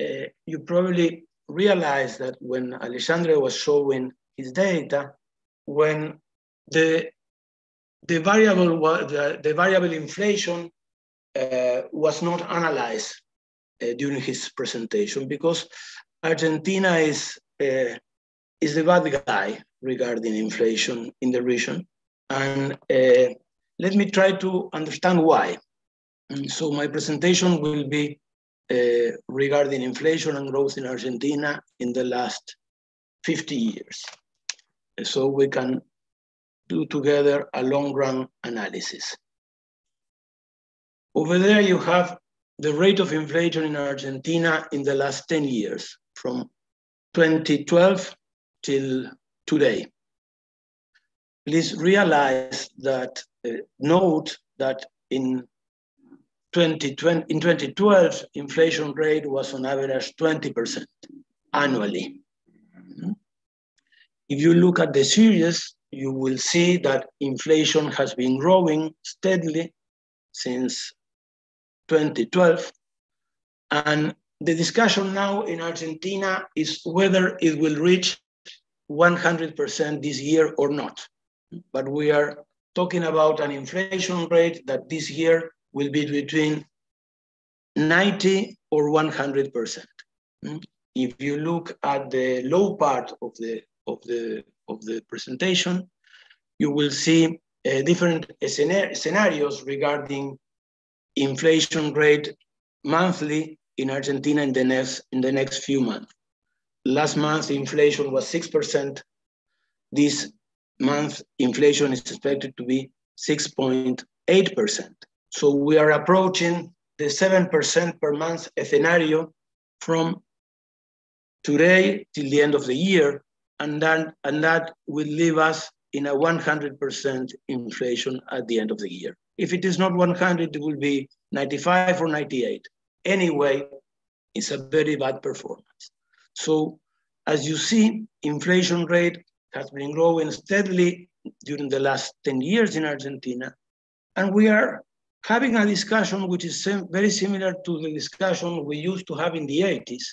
S5: Uh, you probably realize that when Alexandre was showing his data, when the, the variable the, the variable inflation was not analyzed uh, during his presentation because Argentina is, uh, is the bad guy regarding inflation in the region. And let me try to understand why. And so my presentation will be uh, regarding inflation and growth in Argentina in the last 50 years. So we can do together a long run analysis. Over there, you have the rate of inflation in Argentina in the last 10 years, from 2012 till today. Please realize that, uh, note that in 2020, in 2012, inflation rate was on average 20% annually. If you look at the series, you will see that inflation has been growing steadily since 2012. And the discussion now in Argentina is whether it will reach 100% this year or not. But we are talking about an inflation rate that this year will be between 90 or 100%. If you look at the low part of the, of the, of the presentation, you will see uh, different scenarios regarding inflation rate monthly in Argentina in the next, in the next few months. Last month, inflation was 6%. This month, inflation is expected to be 6.8%. So we are approaching the 7% per month scenario from today till the end of the year, and, that and that will leave us in a 100% inflation at the end of the year. If it is not 100, it will be 95 or 98. Anyway, it's a very bad performance. So as you see, inflation rate has been growing steadily during the last 10 years in Argentina. And we are having a discussion which is very similar to the discussion we used to have in the 80s,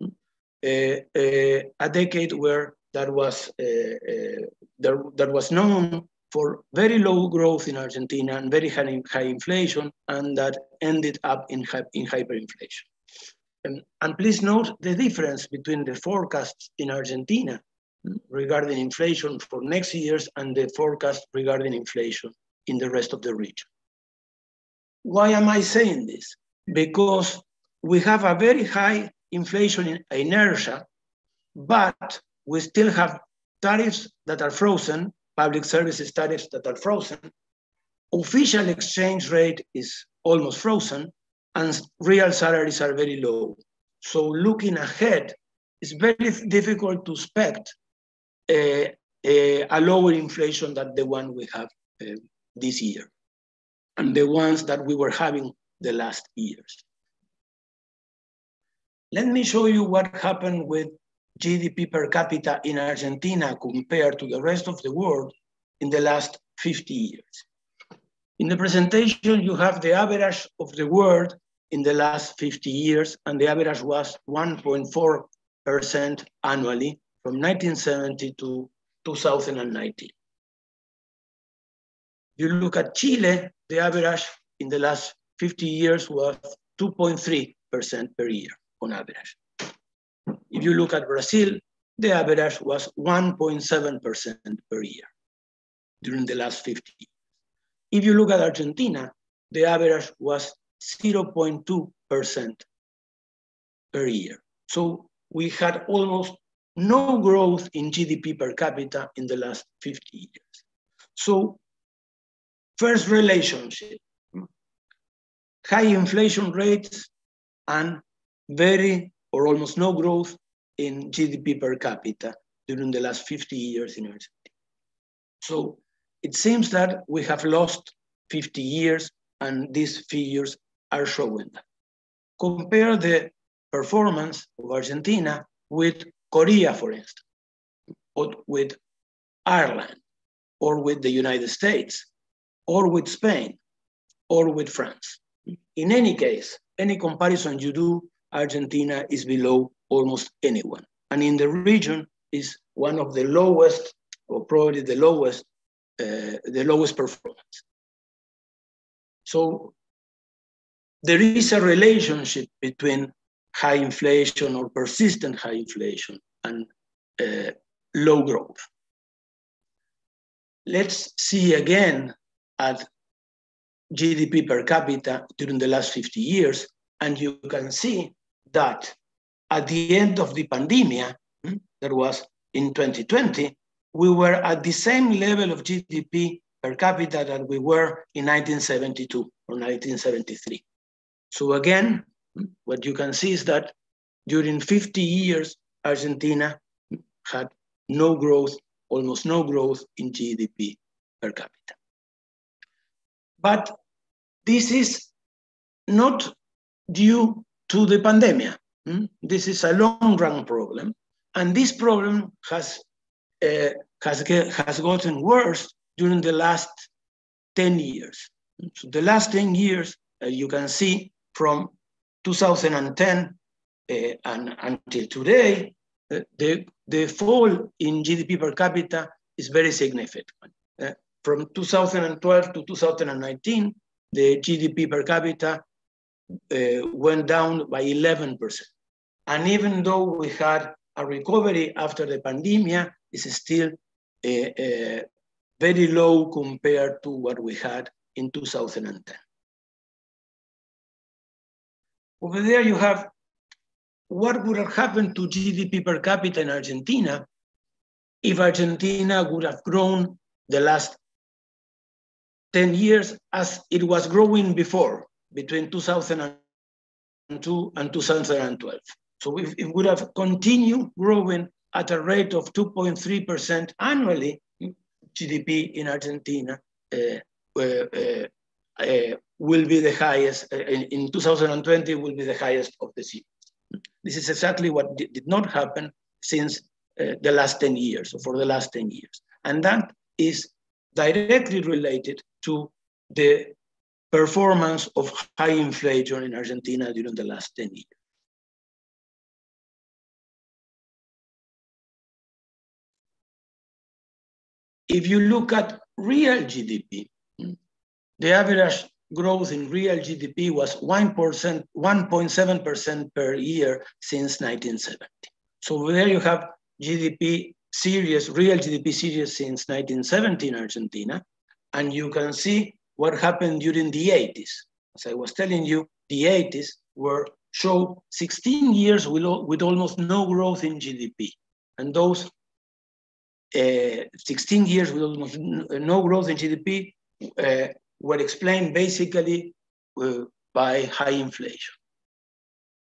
S5: uh, uh, a decade where that was, uh, uh, there, that was known for very low growth in Argentina and very high, high inflation, and that ended up in, in hyperinflation. And, and please note the difference between the forecasts in Argentina hmm, regarding inflation for next years and the forecast regarding inflation in the rest of the region. Why am I saying this? Because we have a very high inflation inertia, but we still have tariffs that are frozen, public services tariffs that are frozen. Official exchange rate is almost frozen, and real salaries are very low. So looking ahead, it's very difficult to expect a, a, a lower inflation than the one we have uh, this year and the ones that we were having the last years. Let me show you what happened with GDP per capita in Argentina compared to the rest of the world in the last 50 years. In the presentation, you have the average of the world in the last 50 years, and the average was 1.4% annually from 1970 to 2019. You look at Chile, the average in the last 50 years was 2.3% per year on average. If you look at Brazil, the average was 1.7% per year during the last 50 years. If you look at Argentina, the average was 0.2% per year. So we had almost no growth in GDP per capita in the last 50 years. So first relationship, high inflation rates and very or almost no growth in GDP per capita during the last 50 years in Argentina. So it seems that we have lost 50 years and these figures are showing that. Compare the performance of Argentina with Korea, for instance, or with Ireland, or with the United States, or with Spain, or with France. In any case, any comparison you do, Argentina is below almost anyone. And in the region is one of the lowest, or probably the lowest, uh, the lowest performance. So there is a relationship between high inflation or persistent high inflation and uh, low growth. Let's see again at GDP per capita during the last 50 years, and you can see that at the end of the pandemic, hmm, that was in 2020, we were at the same level of GDP per capita that we were in 1972 or 1973. So again, what you can see is that during 50 years, Argentina had no growth, almost no growth in GDP per capita. But this is not due to the pandemic. Hmm? This is a long run problem. And this problem has, uh, has, get, has gotten worse during the last 10 years. So the last 10 years, uh, you can see from 2010 uh, and until today, the, the fall in GDP per capita is very significant. From 2012 to 2019, the GDP per capita uh, went down by 11%. And even though we had a recovery after the pandemic, it's still uh, uh, very low compared to what we had in 2010. Over there you have what would have happened to GDP per capita in Argentina if Argentina would have grown the last 10 years as it was growing before, between 2002 and 2012. So it would have continued growing at a rate of 2.3% annually, GDP in Argentina uh, uh, uh, uh, will be the highest, uh, in, in 2020 will be the highest of the series. This is exactly what did, did not happen since uh, the last 10 years, or for the last 10 years. And that is directly related to the performance of high inflation in Argentina during the last 10 years. If you look at real GDP, the average growth in real GDP was 1%, 1.7% per year since 1970. So there you have GDP series, real GDP series since 1970 in Argentina. And you can see what happened during the 80s. As I was telling you, the 80s were show 16 years with, with almost no growth in GDP. And those uh, 16 years with almost no growth in GDP uh, were explained basically uh, by high inflation.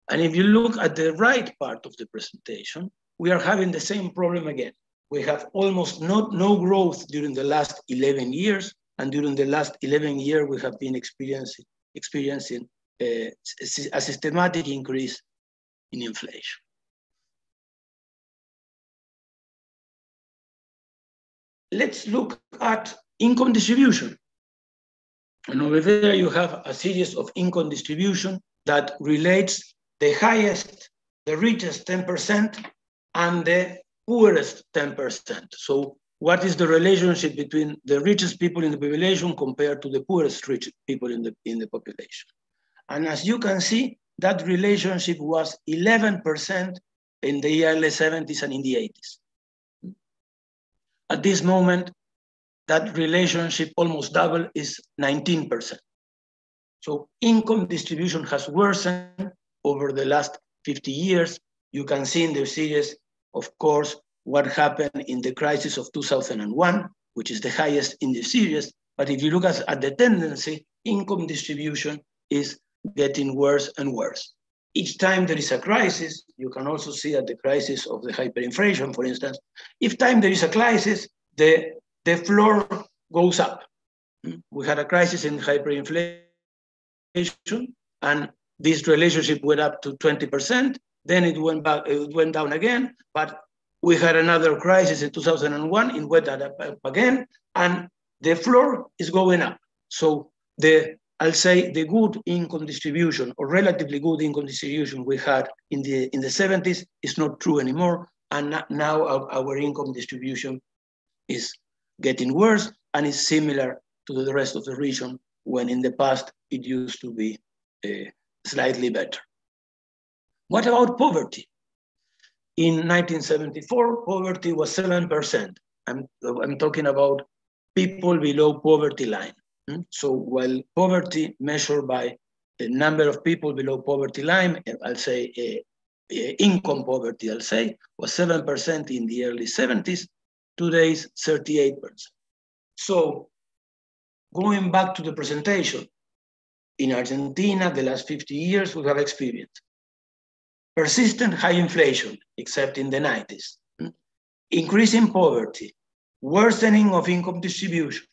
S5: And if you look at the right part of the presentation, we are having the same problem again. We have almost no, no growth during the last 11 years, and during the last 11 years, we have been experiencing, experiencing uh, a systematic increase in inflation. Let's look at income distribution. And over there you have a series of income distribution that relates the highest, the richest 10% and the poorest 10%. So what is the relationship between the richest people in the population compared to the poorest rich people in the, in the population? And as you can see, that relationship was 11% in the early 70s and in the 80s. At this moment, that relationship almost double is 19%. So income distribution has worsened over the last 50 years. You can see in the series, of course, what happened in the crisis of 2001, which is the highest in the series. But if you look at, at the tendency, income distribution is getting worse and worse. Each time there is a crisis, you can also see at the crisis of the hyperinflation, for instance, if time there is a crisis, the the floor goes up. Hmm? We had a crisis in hyperinflation, and this relationship went up to 20%. Then it went back, it went down again, but we had another crisis in 2001, in went up again, and the floor is going up. So the I'll say the good income distribution or relatively good income distribution we had in the in the 70s is not true anymore, and now our, our income distribution is getting worse and is similar to the rest of the region when in the past it used to be uh, slightly better. What about poverty? In 1974, poverty was 7%. I'm, I'm talking about people below poverty line. Hmm? So while poverty measured by the number of people below poverty line, I'll say uh, income poverty, I'll say, was 7% in the early 70s, Today is 38%. So going back to the presentation, in Argentina, the last 50 years, we have experienced persistent high inflation, except in the 90s, increasing poverty, worsening of income distribution,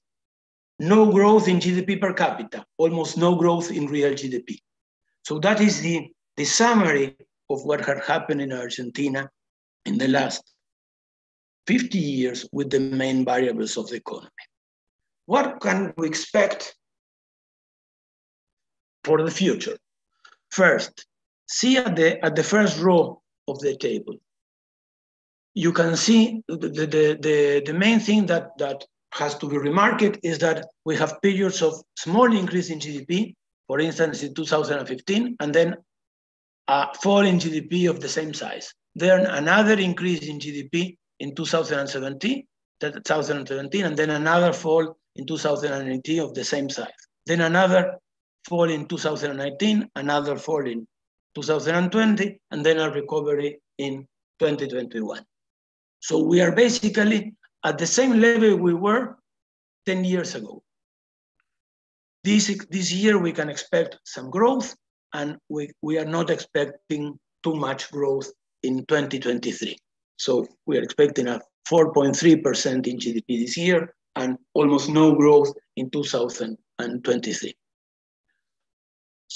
S5: no growth in GDP per capita, almost no growth in real GDP. So that is the, the summary of what had happened in Argentina in the last 50 years with the main variables of the economy. What can we expect for the future. First, see at the, at the first row of the table. You can see the, the, the, the main thing that, that has to be remarked is that we have periods of small increase in GDP, for instance, in 2015, and then a fall in GDP of the same size. Then another increase in GDP in 2017, 2017, and then another fall in 2018 of the same size. Then another fall in 2019, another fall in 2020, and then a recovery in 2021. So we are basically at the same level we were 10 years ago. This, this year we can expect some growth and we, we are not expecting too much growth in 2023. So we are expecting a 4.3% in GDP this year and almost no growth in 2023.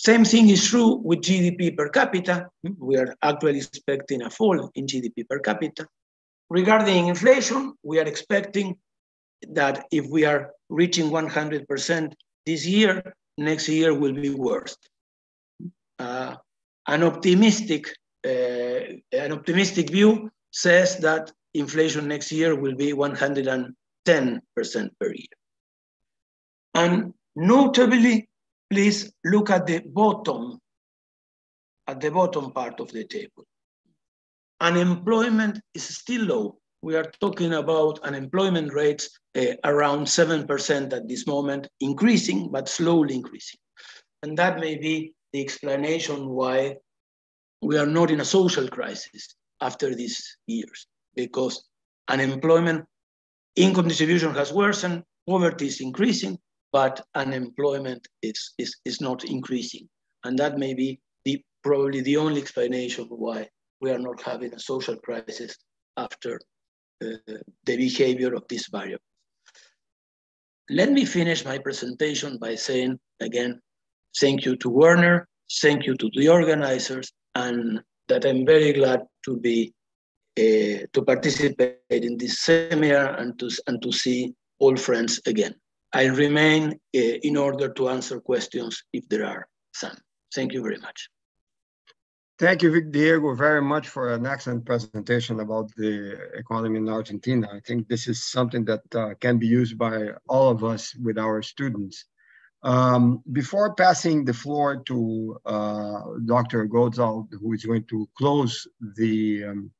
S5: Same thing is true with GDP per capita. We are actually expecting a fall in GDP per capita. Regarding inflation, we are expecting that if we are reaching 100% this year, next year will be worse. Uh, an optimistic uh, an optimistic view says that inflation next year will be 110% per year. And notably, please look at the bottom, at the bottom part of the table. Unemployment is still low. We are talking about unemployment rates uh, around 7% at this moment, increasing, but slowly increasing. And that may be the explanation why we are not in a social crisis after these years, because unemployment, income distribution has worsened, poverty is increasing, but unemployment is, is, is not increasing. And that may be the, probably the only explanation why we are not having a social crisis after uh, the behavior of this variable. Let me finish my presentation by saying again, thank you to Werner, thank you to the organizers, and that I'm very glad to be uh, to participate in this seminar and to, and to see all friends again. I remain uh, in order to answer questions if there are some. Thank you very much.
S1: Thank you, Vic Diego, very much for an excellent presentation about the economy in Argentina. I think this is something that uh, can be used by all of us with our students. Um, before passing the floor to uh, Dr. Godzal, who is going to close the, um,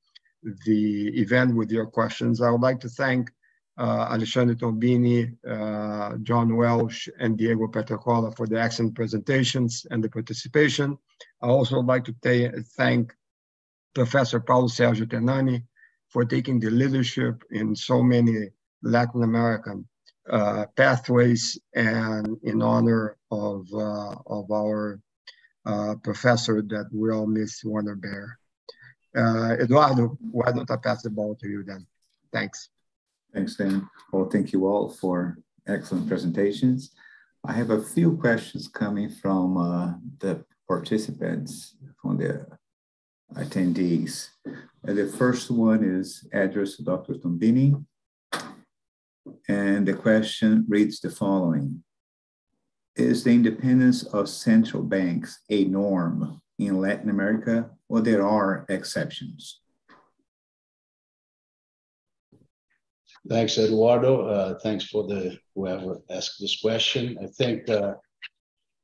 S1: the event with your questions, I would like to thank uh, Alexandre Tombini, uh, John Welch, and Diego Petrecolla for the excellent presentations and the participation. I also would like to thank Professor Paulo Sergio Tenani for taking the leadership in so many Latin American uh, pathways and in honor of, uh, of our uh, professor that we all miss, Werner Baer. Uh, Eduardo, why don't I pass the ball to you then? Thanks.
S4: Thanks, Dan. Well, thank you all for excellent presentations. I have a few questions coming from uh, the participants, from the attendees. And the first one is addressed to Dr. Tombini. And the question reads the following. Is the independence of central banks a norm in Latin America or there are exceptions?
S2: Thanks, Eduardo. Uh, thanks for the whoever asked this question. I think, uh,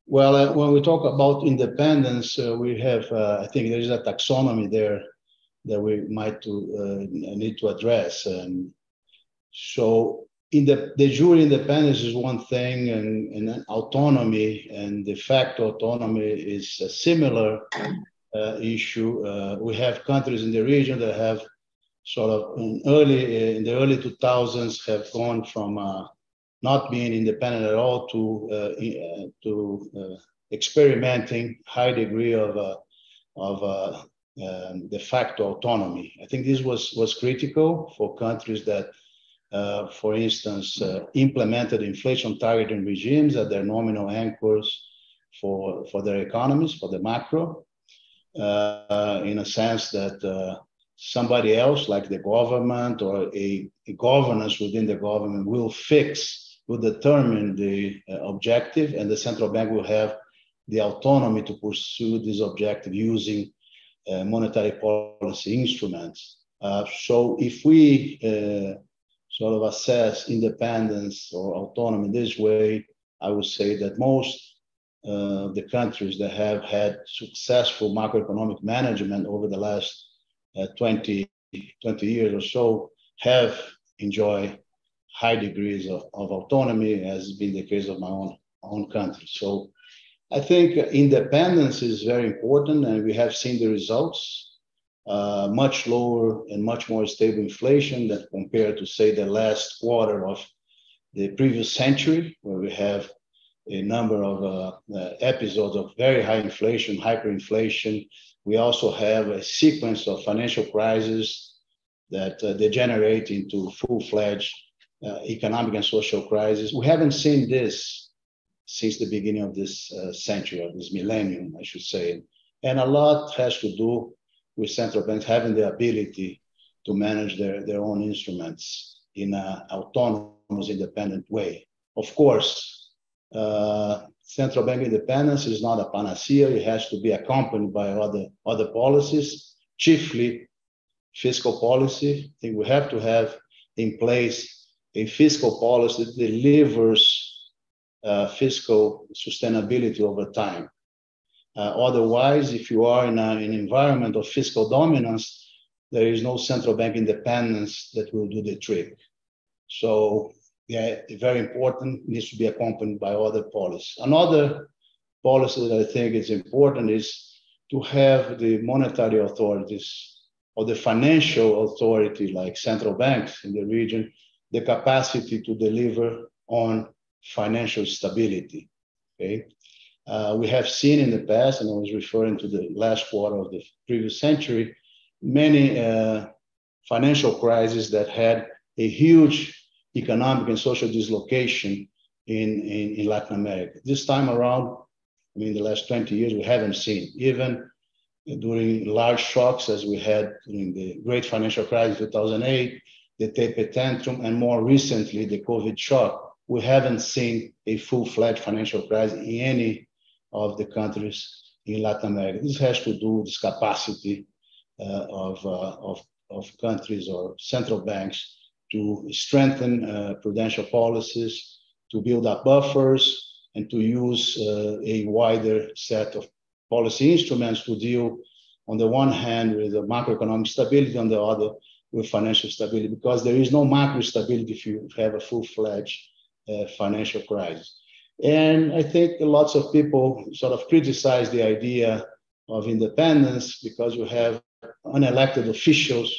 S2: well, uh, when we talk about independence, uh, we have, uh, I think there is a taxonomy there that we might to, uh, need to address. And so, in the de jure independence is one thing, and, and autonomy and de facto autonomy is a similar issue. we have countries in the region that have sort of in early uh, in the early 2000s have gone from uh, not being independent at all to uh, uh to uh, experimenting high degree of uh, of um, de facto autonomy. I think this was was critical for countries that, for instance, implemented inflation targeting regimes at their nominal anchors for for their economies for the macro. in a sense that somebody else, like the government or a, a governance within the government, will fix, will determine the uh, objective, and the central bank will have the autonomy to pursue this objective using uh, monetary policy instruments. Uh, so if we uh, sort of assess independence or autonomy this way, I would say that most uh, the countries that have had successful macroeconomic management over the last 20, 20 years or so have enjoyed high degrees of, of autonomy, as has been the case of my own, own country. So I think independence is very important, and we have seen the results. Uh, much lower and much more stable inflation than compared to, say, the last quarter of the previous century, where we have a number of uh, uh, episodes of very high inflation, hyperinflation. We also have a sequence of financial crises that uh, degenerate into full-fledged uh, economic and social crisis. We haven't seen this since the beginning of this uh, century, of this millennium, I should say. And a lot has to do with central banks having the ability to manage their, their own instruments in an autonomous, independent way. Of course, uh, central bank independence is not a panacea. It has to be accompanied by other, other policies, chiefly fiscal policy. I think we have to have in place a fiscal policy that delivers uh, fiscal sustainability over time. Uh, otherwise, if you are in a, an environment of fiscal dominance, there is no central bank independence that will do the trick. So, yeah, very important, needs to be accompanied by other policies. Another policy that I think is important is to have the monetary authorities or the financial authority, like central banks in the region, the capacity to deliver on financial stability. Okay, uh, we have seen in the past, and I was referring to the last quarter of the previous century, many uh, financial crises that had a huge economic and social dislocation in, in, in Latin America. This time around, I mean, the last 20 years, we haven't seen, even during large shocks as we had during the great financial crisis 2008 the taper tantrum, and more recently, the COVID shock, we haven't seen a full-fledged financial crisis in any of the countries in Latin America. This has to do with this capacity uh, of, uh, of, of countries or central banks to strengthen uh, prudential policies, to build up buffers, and to use uh, a wider set of policy instruments to deal, on the one hand, with the macroeconomic stability, on the other, with financial stability because there is no macro stability if you have a full-fledged uh, financial crisis. And I think lots of people sort of criticize the idea of independence because you have unelected officials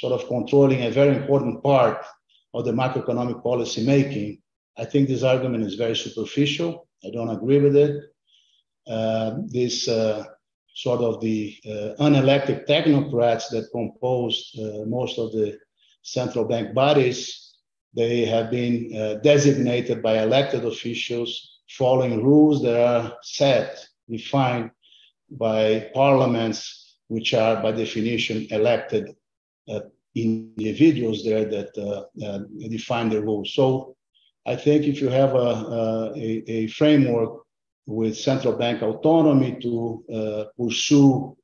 S2: sort of controlling a very important part of the macroeconomic policy making. I think this argument is very superficial. I don't agree with it. Uh, this uh, sort of the uh, unelected technocrats that compose uh, most of the central bank bodies, they have been uh, designated by elected officials following rules that are set, defined by parliaments, which are by definition elected individuals there that uh, uh, define the rules. So I think if you have a, a, a framework with central bank autonomy to uh, pursue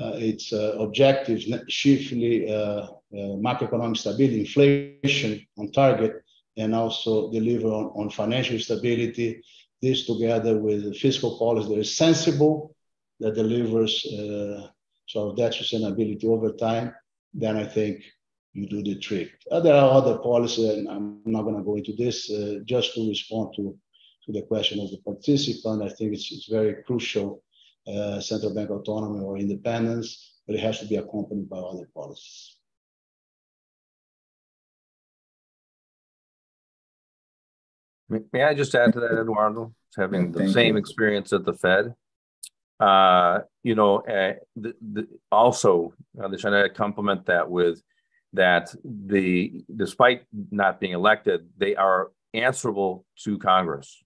S2: uh, its uh, objectives, chiefly macroeconomic stability, inflation on target, and also deliver on, on financial stability. This together with fiscal policy that is sensible, that delivers sort of debt sustainability over time, then I think you do the trick. Uh, there are other policies, and I'm not going to go into this, uh, just to respond to to the question of the participant. I think it's, it's very crucial, uh, central bank autonomy or independence, but it has to be accompanied by other policies.
S3: May I just add to that, Eduardo? Having the same you. experience at the Fed, uh, you know, uh, the, the, also, uh, trying to complement that with that the despite not being elected, they are answerable to Congress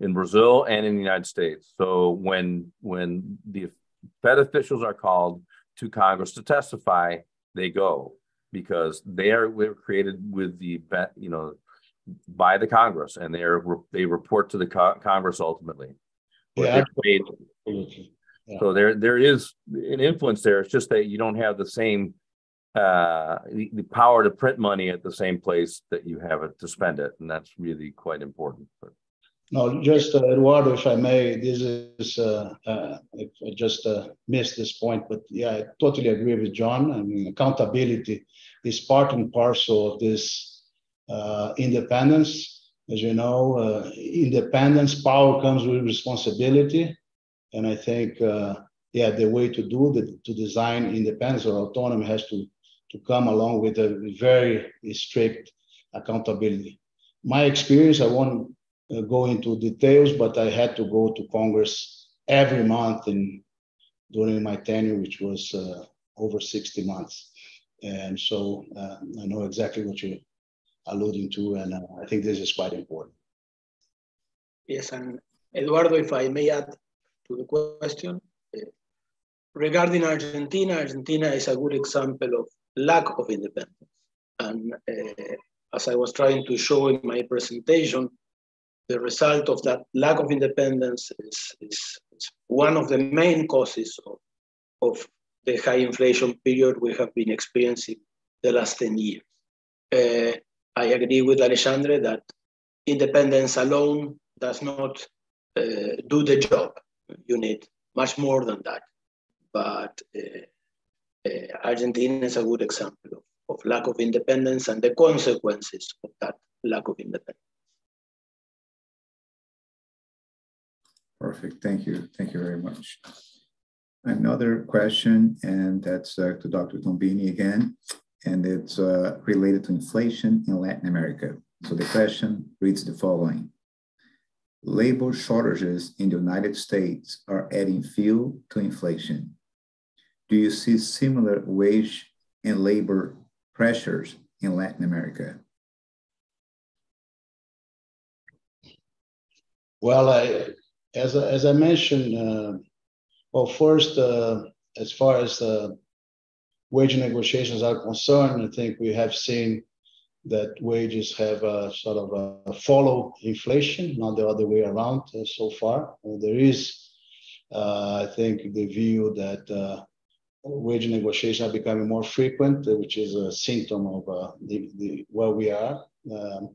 S3: in Brazil and in the United States. So when when the Fed officials are called to Congress to testify, they go because they are were created with the you know by the Congress and they are they report to the co- Congress ultimately.
S2: Yeah,
S3: made. Yeah. So there there is an influence there. It's just that you don't have the same uh, the, the, power to print money at the same place that you have it to spend it, and that's really quite important. But.
S2: No, just uh, Eduardo, if I may, this is uh, uh, I just uh, missed this point, but yeah, I totally agree with John. I mean, accountability is part and parcel of this uh, independence. As you know, uh, independence power comes with responsibility, and I think yeah, the way to do the to design independence or autonomy has to to come along with a very strict accountability. My experience, I won't uh, go into details, but I had to go to Congress every month in during my tenure, which was uh, over 60 months. And so uh, I know exactly what you're alluding to, and uh, I think this is quite important.
S5: Yes, and Eduardo, if I may add to the question, regarding Argentina, Argentina is a good example of lack of independence. And uh, as I was trying to show in my presentation, the result of that lack of independence is, is, is one of the main causes of, of the high inflation period we have been experiencing the last 10 years. Uh, I agree with Alexandre that independence alone does not uh, do the job. You need much more than that. But uh, uh, Argentina is a good example of, of lack of independence and the consequences of that lack of independence.
S4: Perfect. Thank you. Thank you very much. Another question, and that's uh, to Dr. Tombini again, and it's uh, related to inflation in Latin America. So the question reads the following. Labor shortages in the United States are adding fuel to inflation do you see similar wage and labor pressures in Latin America?
S2: Well, I, as, as I mentioned, uh, well, first, uh, as far as the wage negotiations are concerned, I think we have seen that wages have a sort of a follow inflation, not the other way around uh, so far. there is, uh, I think, the view that uh, wage negotiations are becoming more frequent, uh, which is a symptom of uh, the, the, where we are. Um,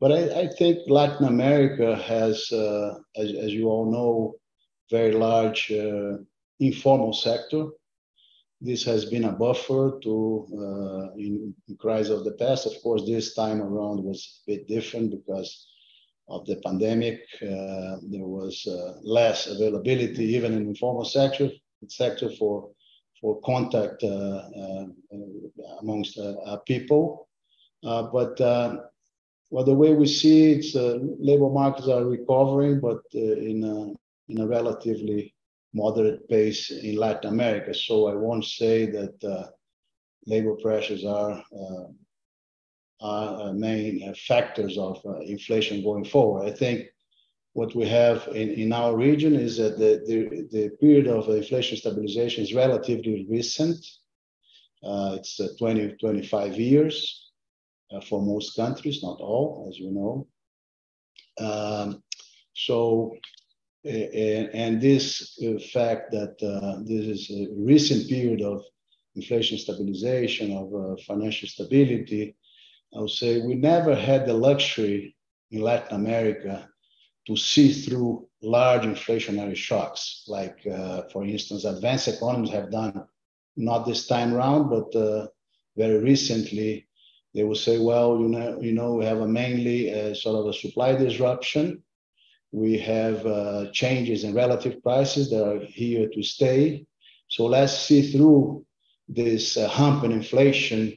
S2: but I, I, think Latin America has, uh, as, as, you all know, very large uh, informal sector. This has been a buffer to uh, in, crisis of the past. Of course, this time around was a bit different because of the pandemic. Uh, there was less availability, even in informal sector sector for for contact uh, uh, amongst uh, people. but well, the way we see it, labor markets are recovering, but in a, in a relatively moderate pace in Latin America. So I won't say that labor pressures are are main factors of inflation going forward. I think what we have in, in our region is that the, the, the period of inflation stabilization is relatively recent. Uh, it's uh, 20, 25 years uh, for most countries, not all, as you know. Um, so, and, and this uh, fact that uh, this is a recent period of inflation stabilization, of uh, financial stability, I would say we never had the luxury in Latin America to see through large inflationary shocks, like, uh, for instance, advanced economies have done, not this time around, but uh, very recently, they will say, well, you know, you know, we have a mainly a sort of a supply disruption. We have uh, changes in relative prices that are here to stay. So let's see through this uh, hump in inflation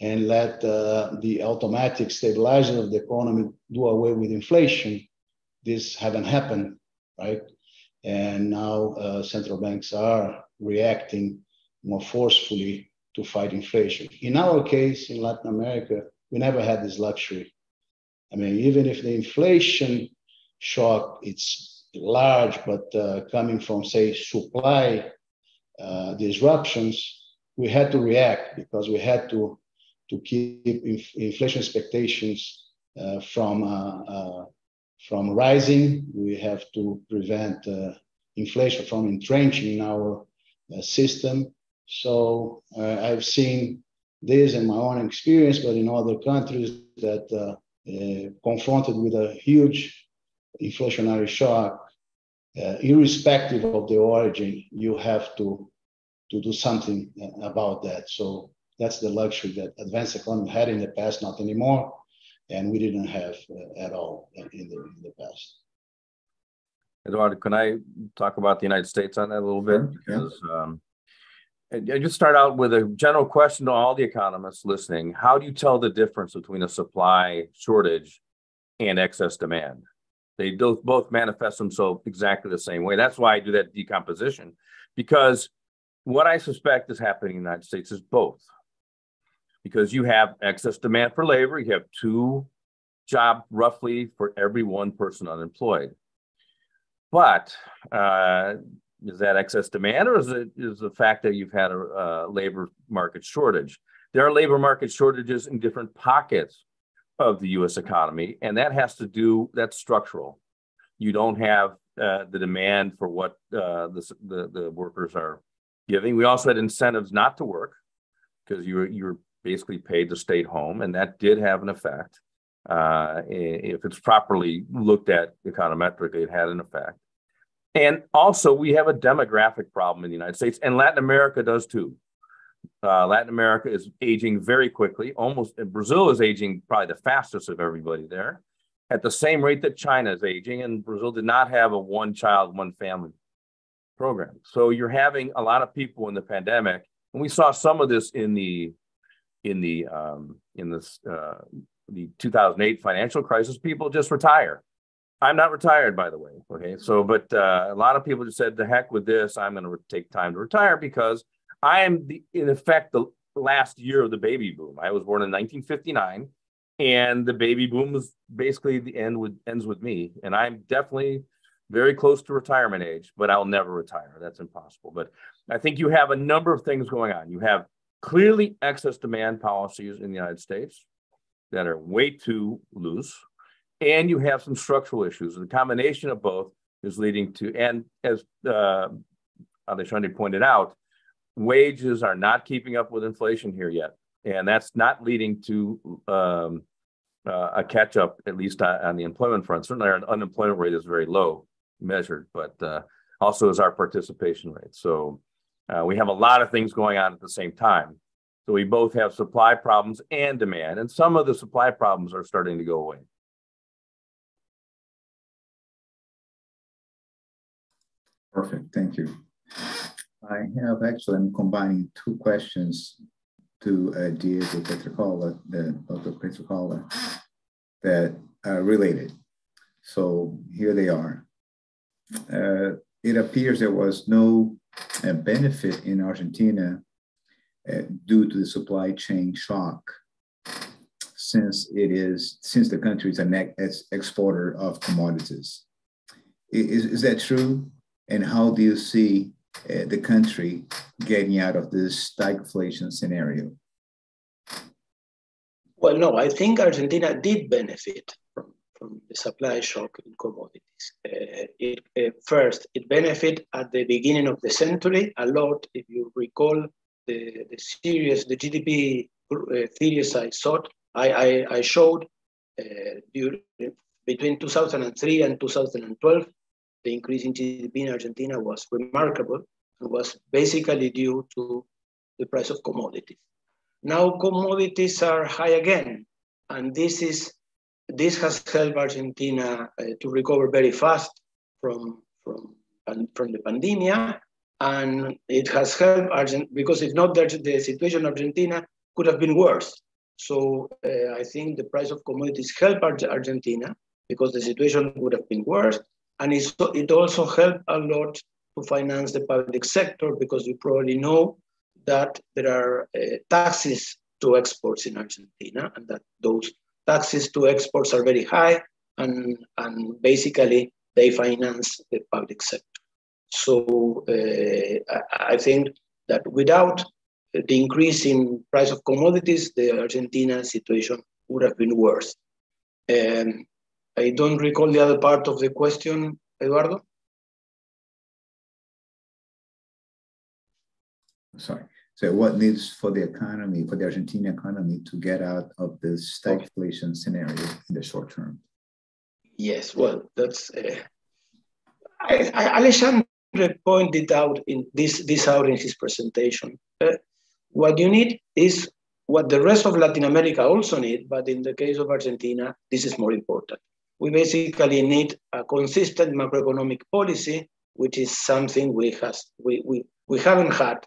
S2: and let uh, the automatic stabilizing of the economy do away with inflation this haven't happened, right? And now uh, central banks are reacting more forcefully to fight inflation. In our case, in Latin America, we never had this luxury. I mean, even if the inflation shock it's large, but uh, coming from say supply uh, disruptions, we had to react because we had to to keep inf- inflation expectations uh, from uh, uh, from rising. We have to prevent uh, inflation from entrenching in our system. So I've seen this in my own experience, but in other countries that confronted with a huge inflationary shock, uh, irrespective of the origin, you have to to do something about that. So that's the luxury that advanced economy had in the past, not anymore, and we didn't have uh, at all in the, in the past.
S3: Eduardo, can I talk about the United States on that a little bit? Because um, I just start out with a general question to all the economists listening. How do you tell the difference between a supply shortage and excess demand? They both manifest themselves exactly the same way. That's why I do that decomposition, because what I suspect is happening in the United States is both. Because you have excess demand for labor, you have two job roughly for every one person unemployed. But uh, is that excess demand, or is it is the fact that you've had a, a labor market shortage? There are labor market shortages in different pockets of the U.S. economy, and that has to do that's structural. You don't have uh, the demand for what uh, the, the, the workers are giving. We also had incentives not to work because you were you were basically paid to stay at home, and that did have an effect. Uh, if it's properly looked at econometrically, it had an effect. And also, we have a demographic problem in the United States, and Latin America does too. Uh, Latin America is aging very quickly. Almost Brazil is aging probably the fastest of everybody there, at the same rate that China is aging. And Brazil did not have a one child, one family program. So you're having a lot of people in the pandemic, and we saw some of this in the in the um, in this uh, the 2008 financial crisis. People just retire I'm not retired, by the way. Okay. So, but uh, a lot of people just said, the heck with this. I'm going to take time to retire because I am, the, in effect, the last year of the baby boom. I was born in 1959, and the baby boom was basically the end with ends with me. And I'm definitely very close to retirement age, but I'll never retire. That's impossible. But I think you have a number of things going on. You have clearly excess demand policies in the United States that are way too loose and you have some structural issues. The combination of both is leading to, and as uh, Alexandre pointed out, wages are not keeping up with inflation here yet. And that's not leading to um, uh, a catch up, at least on, on, the employment front. Certainly, our unemployment rate is very low measured, but uh, also is our participation rate. So uh, we have a lot of things going on at the same time. So we both have supply problems and demand, and some of the supply problems are starting to go away.
S4: Perfect, thank you. I have actually, I'm combining two questions to uh, Diego Petrecolla, the Dr. Petrecolla, that are related. So here they are. Uh, it appears there was no uh, benefit in Argentina uh, due to the supply chain shock since it is since the country is an exporter of commodities. Is, is that true? And how do you see uh, the country getting out of this stagflation scenario?
S5: Well, no, I think Argentina did benefit from, from the supply shock in commodities. Uh, it, uh, first, it benefited at the beginning of the century a lot. If you recall the, the series, the GDP uh, series I showed, I, I, I showed uh, during, between 2003 and 2012, the increase in GDP in Argentina was remarkable and was basically due to the price of commodities. Now commodities are high again, and this is this has helped Argentina uh, to recover very fast from from from the pandemic, and it has helped Argentina because if not, the, the situation in Argentina could have been worse. So uh, I think the price of commodities helped Argentina because the situation would have been worse. And it also helped a lot to finance the public sector because you probably know that there are uh, taxes to exports in Argentina and that those taxes to exports are very high and, and basically they finance the public sector. So uh, I think that without the increase in price of commodities, the Argentina situation would have been worse. Um, I don't recall the other part of the question, Eduardo.
S4: Sorry. So what needs for the economy, for the Argentine economy to get out of this stagflation scenario in the short term?
S5: Yes, well, that's, uh, I, I, Alexandre pointed out in this, this out in his presentation. Uh, what you need is what the rest of Latin America also need, but in the case of Argentina, this is more important. We basically need a consistent macroeconomic policy, which is something we, has, we, we, we haven't had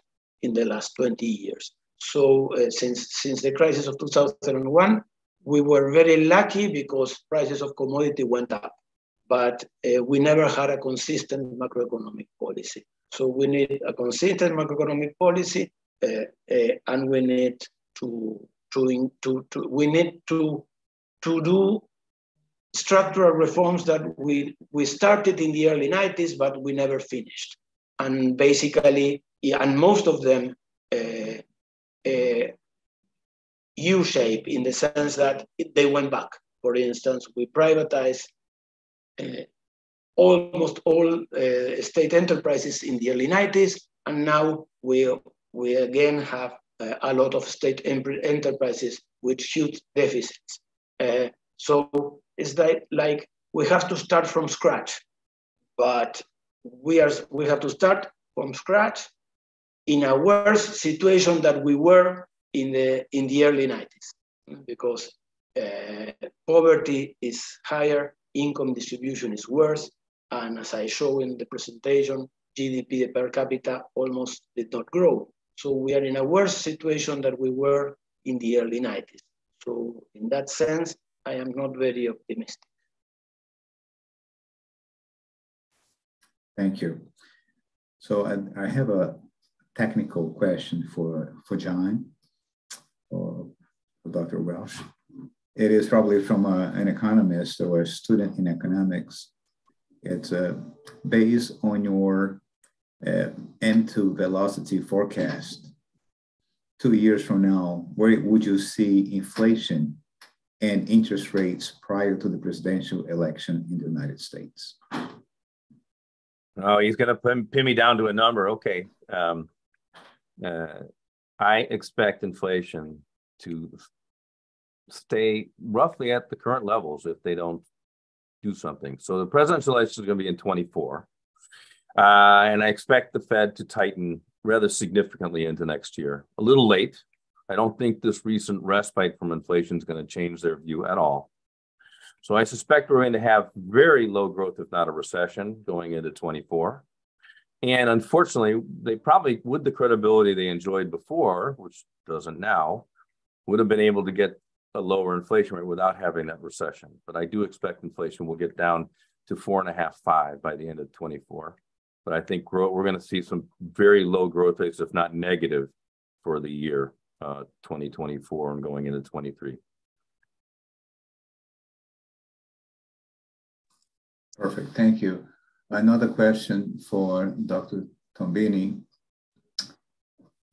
S5: in the last 20 years. So uh, since, since the crisis of 2001, we were very lucky because prices of commodity went up, but uh, we never had a consistent macroeconomic policy. So we need a consistent macroeconomic policy, uh, uh, and we need to, to, to, to, we need to, to do structural reforms that we, we started in the early 90s, but we never finished. And basically, and most of them uh, uh, U-shape in the sense that they went back. For instance, we privatized uh, almost all uh, state enterprises in the early 90s, and now we, we again have uh, a lot of state enterprises with huge deficits. Uh, so it's that like we have to start from scratch, but we, are, we have to start from scratch in a worse situation that we were in the, in the early 90s because uh, poverty is higher, income distribution is worse, and as I show in the presentation, GDP per capita almost did not grow. So we are in a worse situation than we were in the early 90s. So in that sense, I am not very optimistic.
S4: Thank you. So I, I have a technical question for, for John or for Dr. Welch. It is probably from a, an economist or a student in economics. It's uh, based on your uh, M2 velocity forecast. Two years from now, where would you see inflation and interest rates prior to the presidential election in the United States?
S3: Oh, he's going to pin me down to a number. Okay. Um, uh, I expect inflation to stay roughly at the current levels if they don't do something. So the presidential election is going to be in 24. Uh, and I expect the Fed to tighten rather significantly into next year. A little late. I don't think this recent respite from inflation is going to change their view at all. So I suspect we're going to have very low growth, if not a recession, going into 24. And unfortunately, they probably, with the credibility they enjoyed before, which doesn't now, would have been able to get a lower inflation rate without having that recession. But I do expect inflation will get down to four and a half, five by the end of 24. But I think we're going to see some very low growth rates, if not negative, for the year uh, 2024 and going into 23.
S4: Perfect. Thank you. Another question for Dr. Tombini.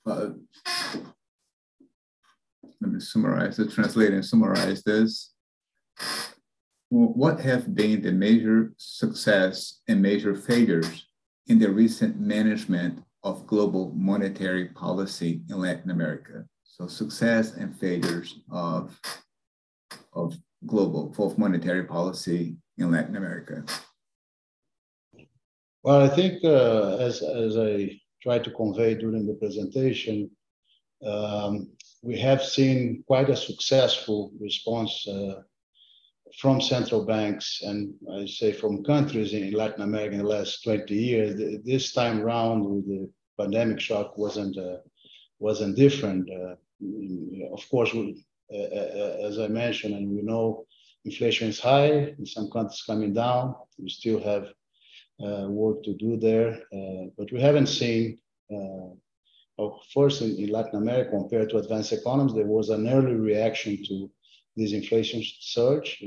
S4: Uh, let me summarize the translate and summarize this. What have been the major success and major failures in the recent management of global monetary policy in Latin America? So success and failures of, of global, of monetary policy in Latin America.
S2: Well, I think uh, as, as I tried to convey during the presentation, um, we have seen quite a successful response uh, from central banks and I say from countries in Latin America in the last 20 years. This time round with the pandemic shock wasn't wasn't different. Uh, of course, we, uh, uh, as I mentioned, and we know inflation is high in some countries coming down. We still have uh, work to do there. Uh, but we haven't seen, uh, of course, in, in, Latin America compared to advanced economies, there was an early reaction to this inflation surge.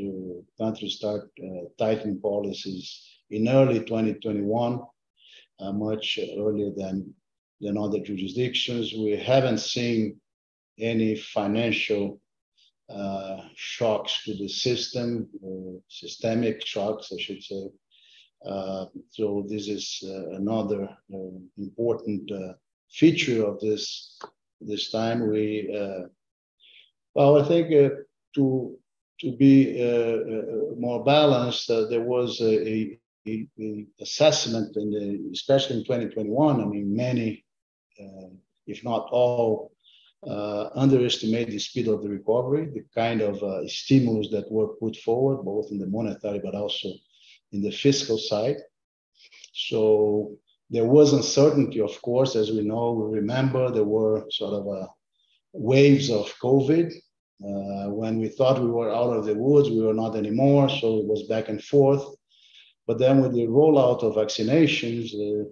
S2: countries start tightening policies in early 2021, much earlier than than other jurisdictions. We haven't seen any financial uh, shocks to the system, uh, systemic shocks, I should say. Uh, so this is uh, another uh, important feature of this this time. We well, I think to to be more balanced, there was a, a, a, assessment in the, especially in 2021. I mean, many, if not all, uh, underestimate the speed of the recovery, the kind of uh, stimulus that were put forward, both in the monetary but also in the fiscal side. So there was uncertainty, of course, as we know, we remember there were sort of uh, waves of COVID. Uh, when we thought we were out of the woods, we were not anymore. So it was back and forth. But then with the rollout of vaccinations, uh,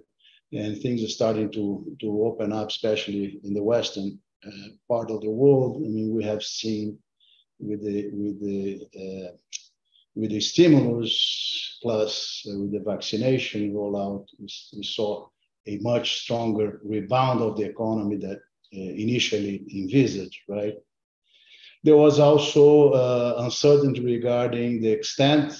S2: and things are starting to, to open up, especially in the Western uh, part of the world. I mean, we have seen with the, with the uh, with the stimulus plus uh, with the vaccination rollout, we, we, saw a much stronger rebound of the economy that uh, initially envisaged, right? There was also uh, uncertainty regarding the extent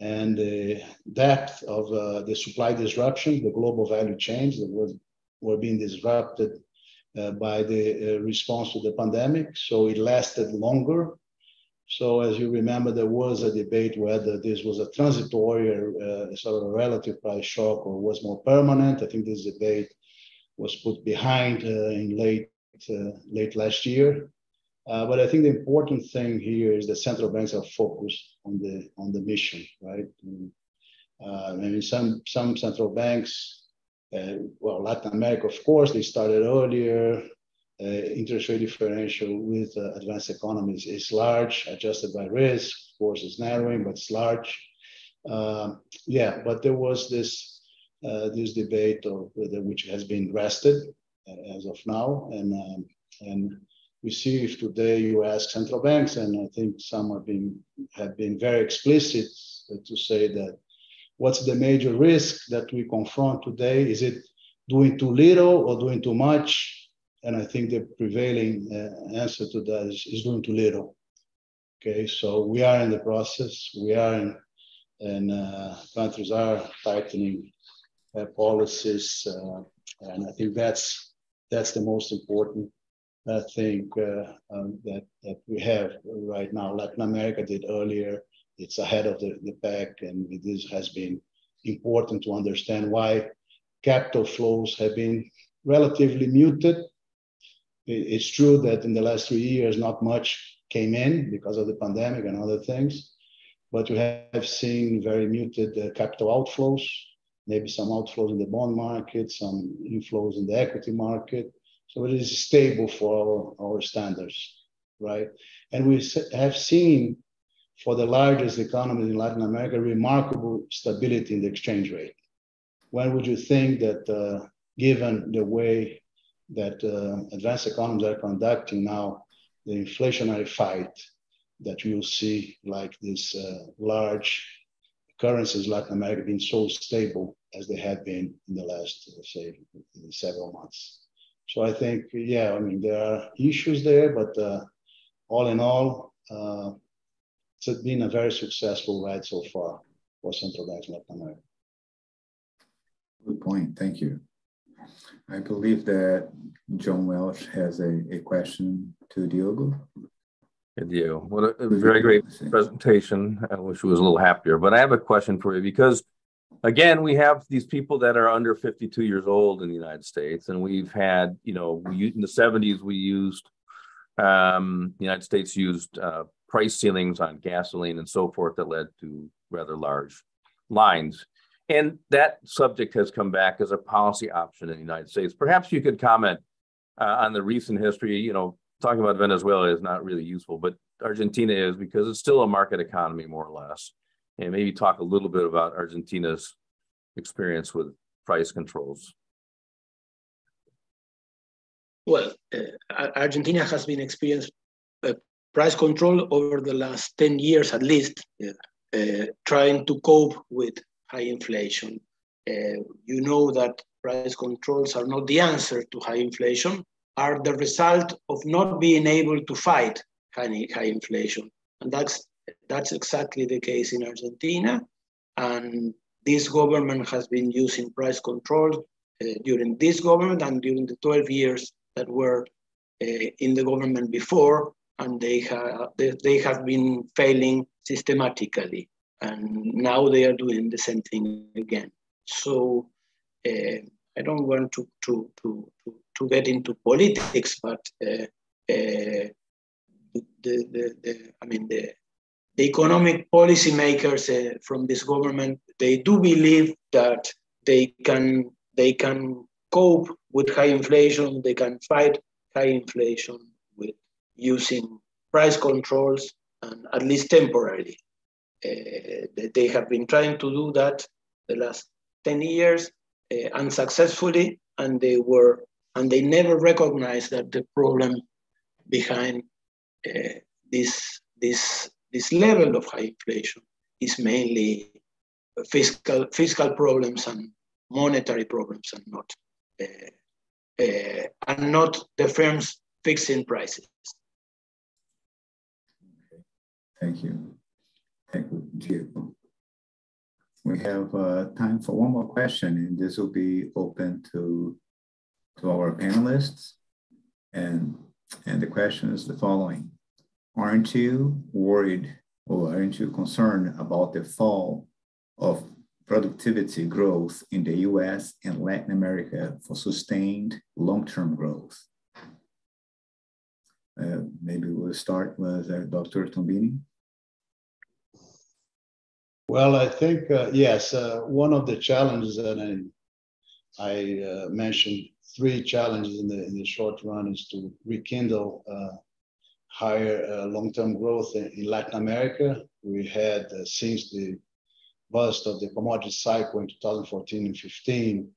S2: and the depth of uh, the supply disruption, the global value chains that was, were being disrupted uh, by the uh, response to the pandemic. So it lasted longer so as you remember, there was a debate whether this was a transitory or uh, sort of a relative price shock or was more permanent. I think this debate was put behind uh, in late uh, late last year. But I think the important thing here is that central banks are focused on the on the mission, right? And, uh, I mean, some some central banks, uh, well, Latin America, of course, they started earlier. Uh, interest rate differential with uh, advanced economies is large, adjusted by risk. Of course, it's narrowing, but it's large. Um, yeah, but there was this uh, this debate of whether which has been rested as of now, and um, and we see if today you ask central banks, and I think some have been have been very explicit to say that what's the major risk that we confront today? Is it doing too little or doing too much? And I think the prevailing uh, answer to that is, is doing too little. Okay, so we are in the process. We are in, and uh, countries are tightening uh, policies, uh, and I think that's that's the most important uh, thing um, that that we have right now. Latin America did earlier; it's ahead of the, the pack, and this has been important to understand why capital flows have been relatively muted it's true that in the last three years, not much came in because of the pandemic and other things, but we have seen very muted uh, capital outflows, maybe some outflows in the bond market, some inflows in the equity market. So it is stable for our, our standards, right? And we have seen for the largest economies in Latin America, remarkable stability in the exchange rate. When would you think that, uh, given the way that uh, advanced economies are conducting now the inflationary fight that you'll see like this uh, large currencies Latin America being so stable as they have been in the last, say, several months. So I think, yeah, I mean, there are issues there, but uh, all in all, uh, it's been a very successful ride so far for central banks in Latin America.
S4: Good point. Thank you. I believe that John Welch has a, a question to Diogo.
S3: Hey, Diego, what a, a very great presentation. I wish we was a little happier, but I have a question for you because again, we have these people that are under 52 years old in the United States, and we've had, you know, in the 70s, we used, um, the United States used uh, price ceilings on gasoline and so forth that led to rather large lines. And that subject has come back as a policy option in the United States. Perhaps you could comment uh, on the recent history. You know, talking about Venezuela is not really useful, but Argentina is because it's still a market economy, more or less. And maybe talk a little bit about Argentina's experience with price controls.
S5: Well, uh, Argentina has been experiencing uh, price control over the last 10 years at least, uh, trying to cope with high inflation. Uh, you know that price controls are not the answer to high inflation, are the result of not being able to fight high, high inflation. And that's, that's exactly the case in Argentina. And this government has been using price control uh, during this government and during the 12 years that were uh, in the government before, and they, have they, they have been failing systematically. And now they are doing the same thing again. So uh, I don't want to, to, to, to, to get into politics, but uh, uh, the, the, the, I mean, the, the economic policymakers uh, from this government, they do believe that they can, they can cope with high inflation, they can fight high inflation with using price controls and at least temporarily. Uh, they have been trying to do that the last 10 years uh, unsuccessfully, and they were and they never recognized that the problem behind uh, this this this level of high inflation is mainly fiscal fiscal problems and monetary problems, and not uh, uh, and not the firms fixing prices.
S4: Thank you. Thank you. We have uh, time for one more question, and this will be open to, to our panelists. And, and the question is the following. Aren't you worried or aren't you concerned about the fall of productivity growth in the US and Latin America for sustained long-term growth? Uh, maybe we'll start with uh, Dr. Tombini.
S2: Well, I think, uh, yes, uh, one of the challenges, that I, I uh, mentioned three challenges in the, in the short run, is to rekindle uh, higher uh, long term growth in, in, Latin America. We had, uh, since the bust of the commodity cycle in 2014 and 15,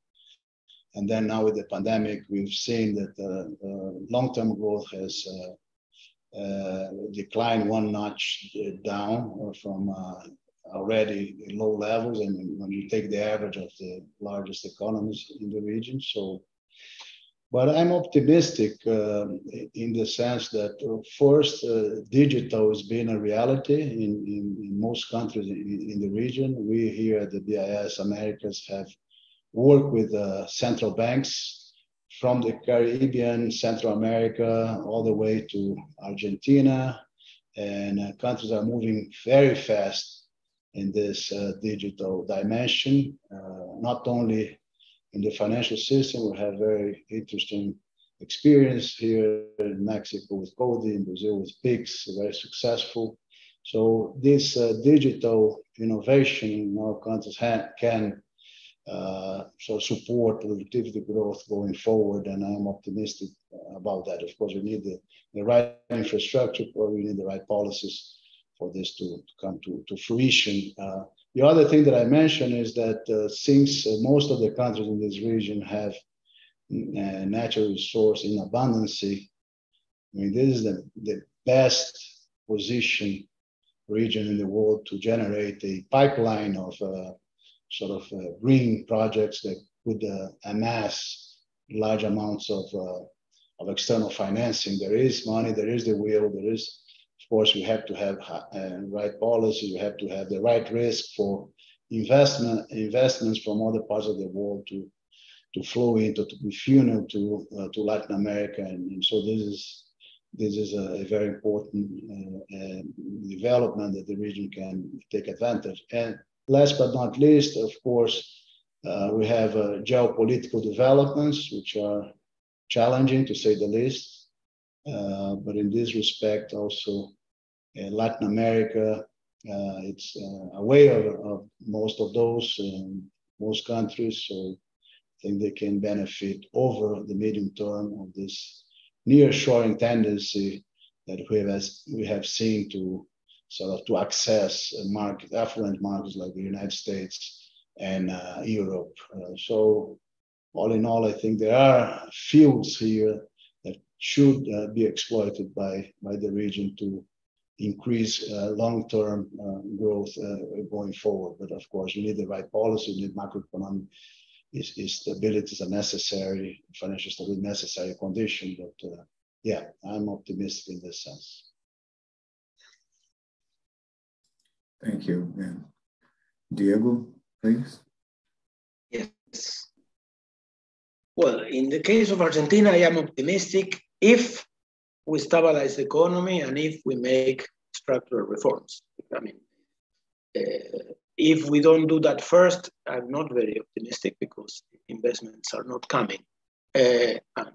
S2: and then now with the pandemic, we've seen that uh, uh, long term growth has uh, declined one notch down from already low levels and when you take the average of the largest economies in the region. So, but I'm optimistic uh, in the sense that uh, first, uh, digital has been a reality in, in, in most countries in, in, the region. We here at the BIS Americas have worked with uh, central banks from the Caribbean, Central America, all the way to Argentina. And uh, countries are moving very fast in this uh, digital dimension, not only in the financial system. We have very interesting experience here in Mexico with CODI, in Brazil with PIX, very successful. So this uh, digital innovation in our countries can uh, so support productivity growth going forward, and I'm optimistic about that. Of course, we need the, the right infrastructure, or we need the right policies for this to, to come to, to fruition. Uh, the other thing that I mentioned is that uh, since uh, most of the countries in this region have uh, natural resource in abundance, I mean, this is the, the best position region in the world to generate a pipeline of uh, sort of uh, green projects that could amass large amounts of, of external financing. There is money, there is the will, there is of course, you have to have uh, right policy. you have to have the right risk for investment investments from other parts of the world to to flow into to be funneled to uh, to Latin America, and, and, so this is this is a, a very important uh, uh, development that the region can take advantage. And last but not least, of course, uh, we have uh, geopolitical developments which are challenging to say the least. Uh, but in this respect, also uh, Latin America, uh, it's aware of, of, most of those, most countries. So I think they can benefit over the medium term of this nearshoring tendency that we have, we have seen to sort of to access market, affluent markets like the United States and uh, Europe. Uh, so all in all, I think there are fields here should uh, be exploited by, by the region to increase uh, long-term uh, growth going forward. But of course, you need the right policy, you need macroeconomic is, is stability is a necessary financial stability necessary condition. But uh, yeah, I'm optimistic in this sense.
S4: Thank you. Yeah. Diego, please.
S5: Yes. Well, in the case of Argentina, I am optimistic if we stabilize the economy and if we make structural reforms. I mean, uh, if we don't do that first, I'm not very optimistic because investments are not coming. Uh, and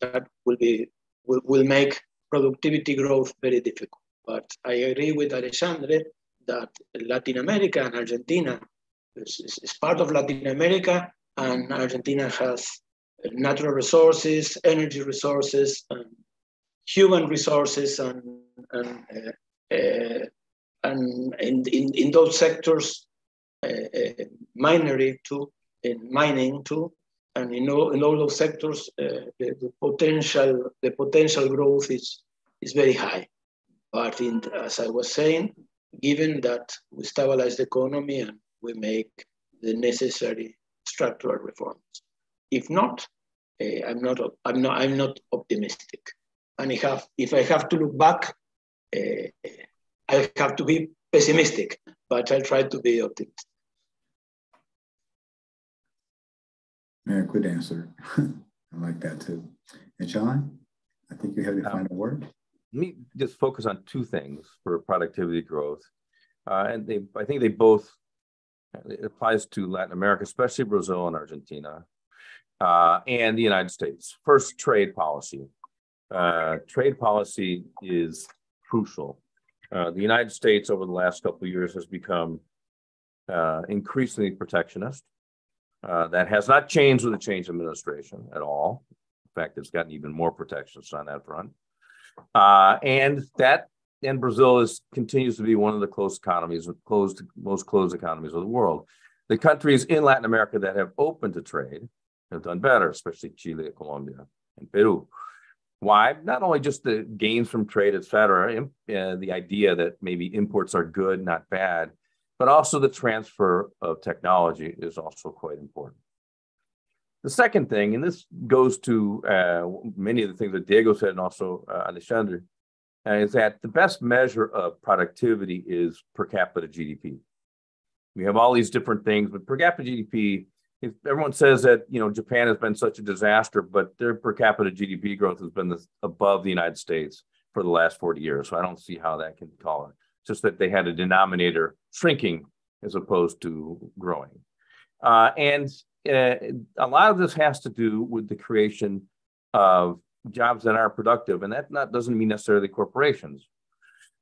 S5: that will be will, will make productivity growth very difficult. But I agree with Alexandre that Latin America and Argentina is, is part of Latin America, and Argentina has natural resources, energy resources, and human resources, and, and, uh, uh, and in, in, in those sectors, uh, uh minery too, in mining too, and in all, in all those sectors, the, the, potential the potential growth is is very high. But in, as I was saying, given that we stabilize the economy and we make the necessary structural reforms. If not, uh, I'm not I'm not I'm not optimistic. And I have if I have to look back, uh, I have to be pessimistic, but I'll try to be optimistic.
S4: Yeah, good answer. [LAUGHS] I like that too. And John, I think you have the um, final word.
S3: Let me just focus on two things for productivity growth. Uh, and they, I think they both, it applies to Latin America, especially Brazil and Argentina, uh, and the United States. First, trade policy. Uh, trade policy is crucial. Uh, the United States over the last couple of years has become uh, increasingly protectionist. Uh, that has not changed with the change of administration at all. In fact, it's gotten even more protectionist on that front. Uh, and that and Brazil is continues to be one of the closed economies, closed most closed economies of the world. The countries in Latin America that have opened to trade have done better, especially Chile, Colombia, and Peru. Why? Not only just the gains from trade, et cetera, uh, the idea that maybe imports are good, not bad, but also the transfer of technology is also quite important. The second thing, and this goes to uh, many of the things that Diego said and also uh, uh, is that the best measure of productivity is per capita GDP. We have all these different things, but per capita GDP, everyone says that you know Japan has been such a disaster, but their per capita GDP growth has been above the United States for the last 40 years. So I don't see how that can be it. It's just that they had a denominator shrinking as opposed to growing. Uh, and uh, a lot of this has to do with the creation of jobs that are productive, and that not, doesn't mean necessarily corporations.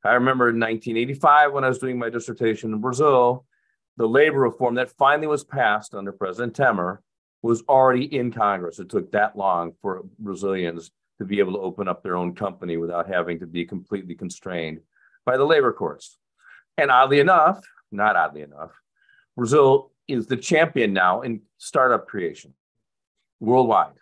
S3: I remember in 1985 when I was doing my dissertation in Brazil, the labor reform that finally was passed under President Temer was already in Congress. It took that long for Brazilians to be able to open up their own company without having to be completely constrained by the labor courts. And oddly enough, not oddly enough, Brazil is the champion now in startup creation worldwide.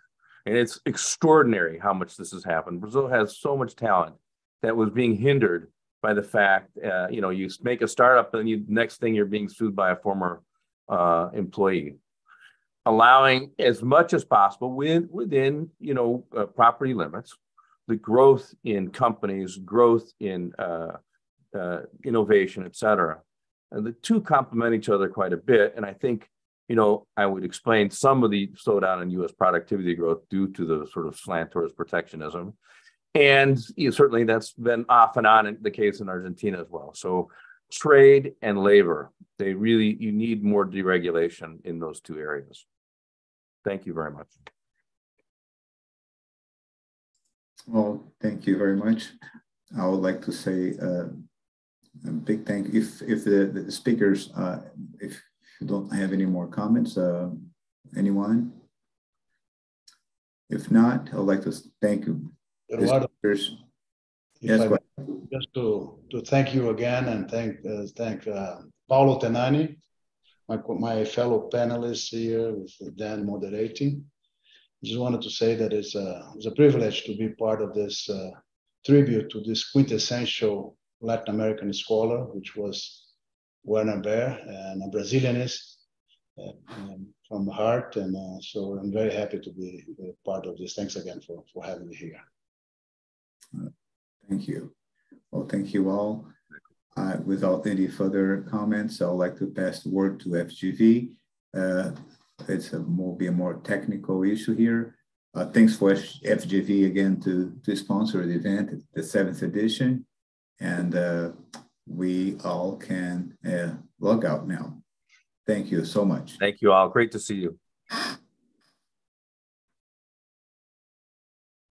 S3: And it's extraordinary how much this has happened. Brazil has so much talent that was being hindered by the fact, uh, you know, you make a startup and you next thing you're being sued by a former uh, employee. Allowing as much as possible within, within you know, uh, property limits, the growth in companies, growth in uh, uh, innovation, et cetera. And the two complement each other quite a bit. And I think you know, I would explain some of the slowdown in U.S. productivity growth due to the sort of slant towards protectionism. And you know, certainly that's been off and on in the case in Argentina as well. So trade and labor, they really, you need more deregulation in those two areas. Thank you very much.
S4: Well, thank you very much. I would like to say uh, a big thank you. If, if the, the speakers, uh, if you don't have any more comments, uh, anyone? If not, I'd like to thank you.
S2: Eduardo, yes, I, just to, to thank you again and thank uh, thank uh, Paulo Tenani, my, my fellow panelists here with Dan moderating. Just wanted to say that it's a, it's a privilege to be part of this uh, tribute to this quintessential Latin American scholar, which was Werner Baer, and a Brazilianist uh, um, from the heart. And uh, so I'm very happy to be part of this. Thanks again for, for having me here.
S4: Thank you. Well, thank you all. uh, without any further comments, I'd like to pass the word to FGV. Uh, it's a more be a more technical issue here. Uh, thanks for FGV again to, to sponsor the event, the seventh edition, and uh, we all can uh, log out now. Thank you so much.
S3: Thank you all. Great to see you. [GASPS]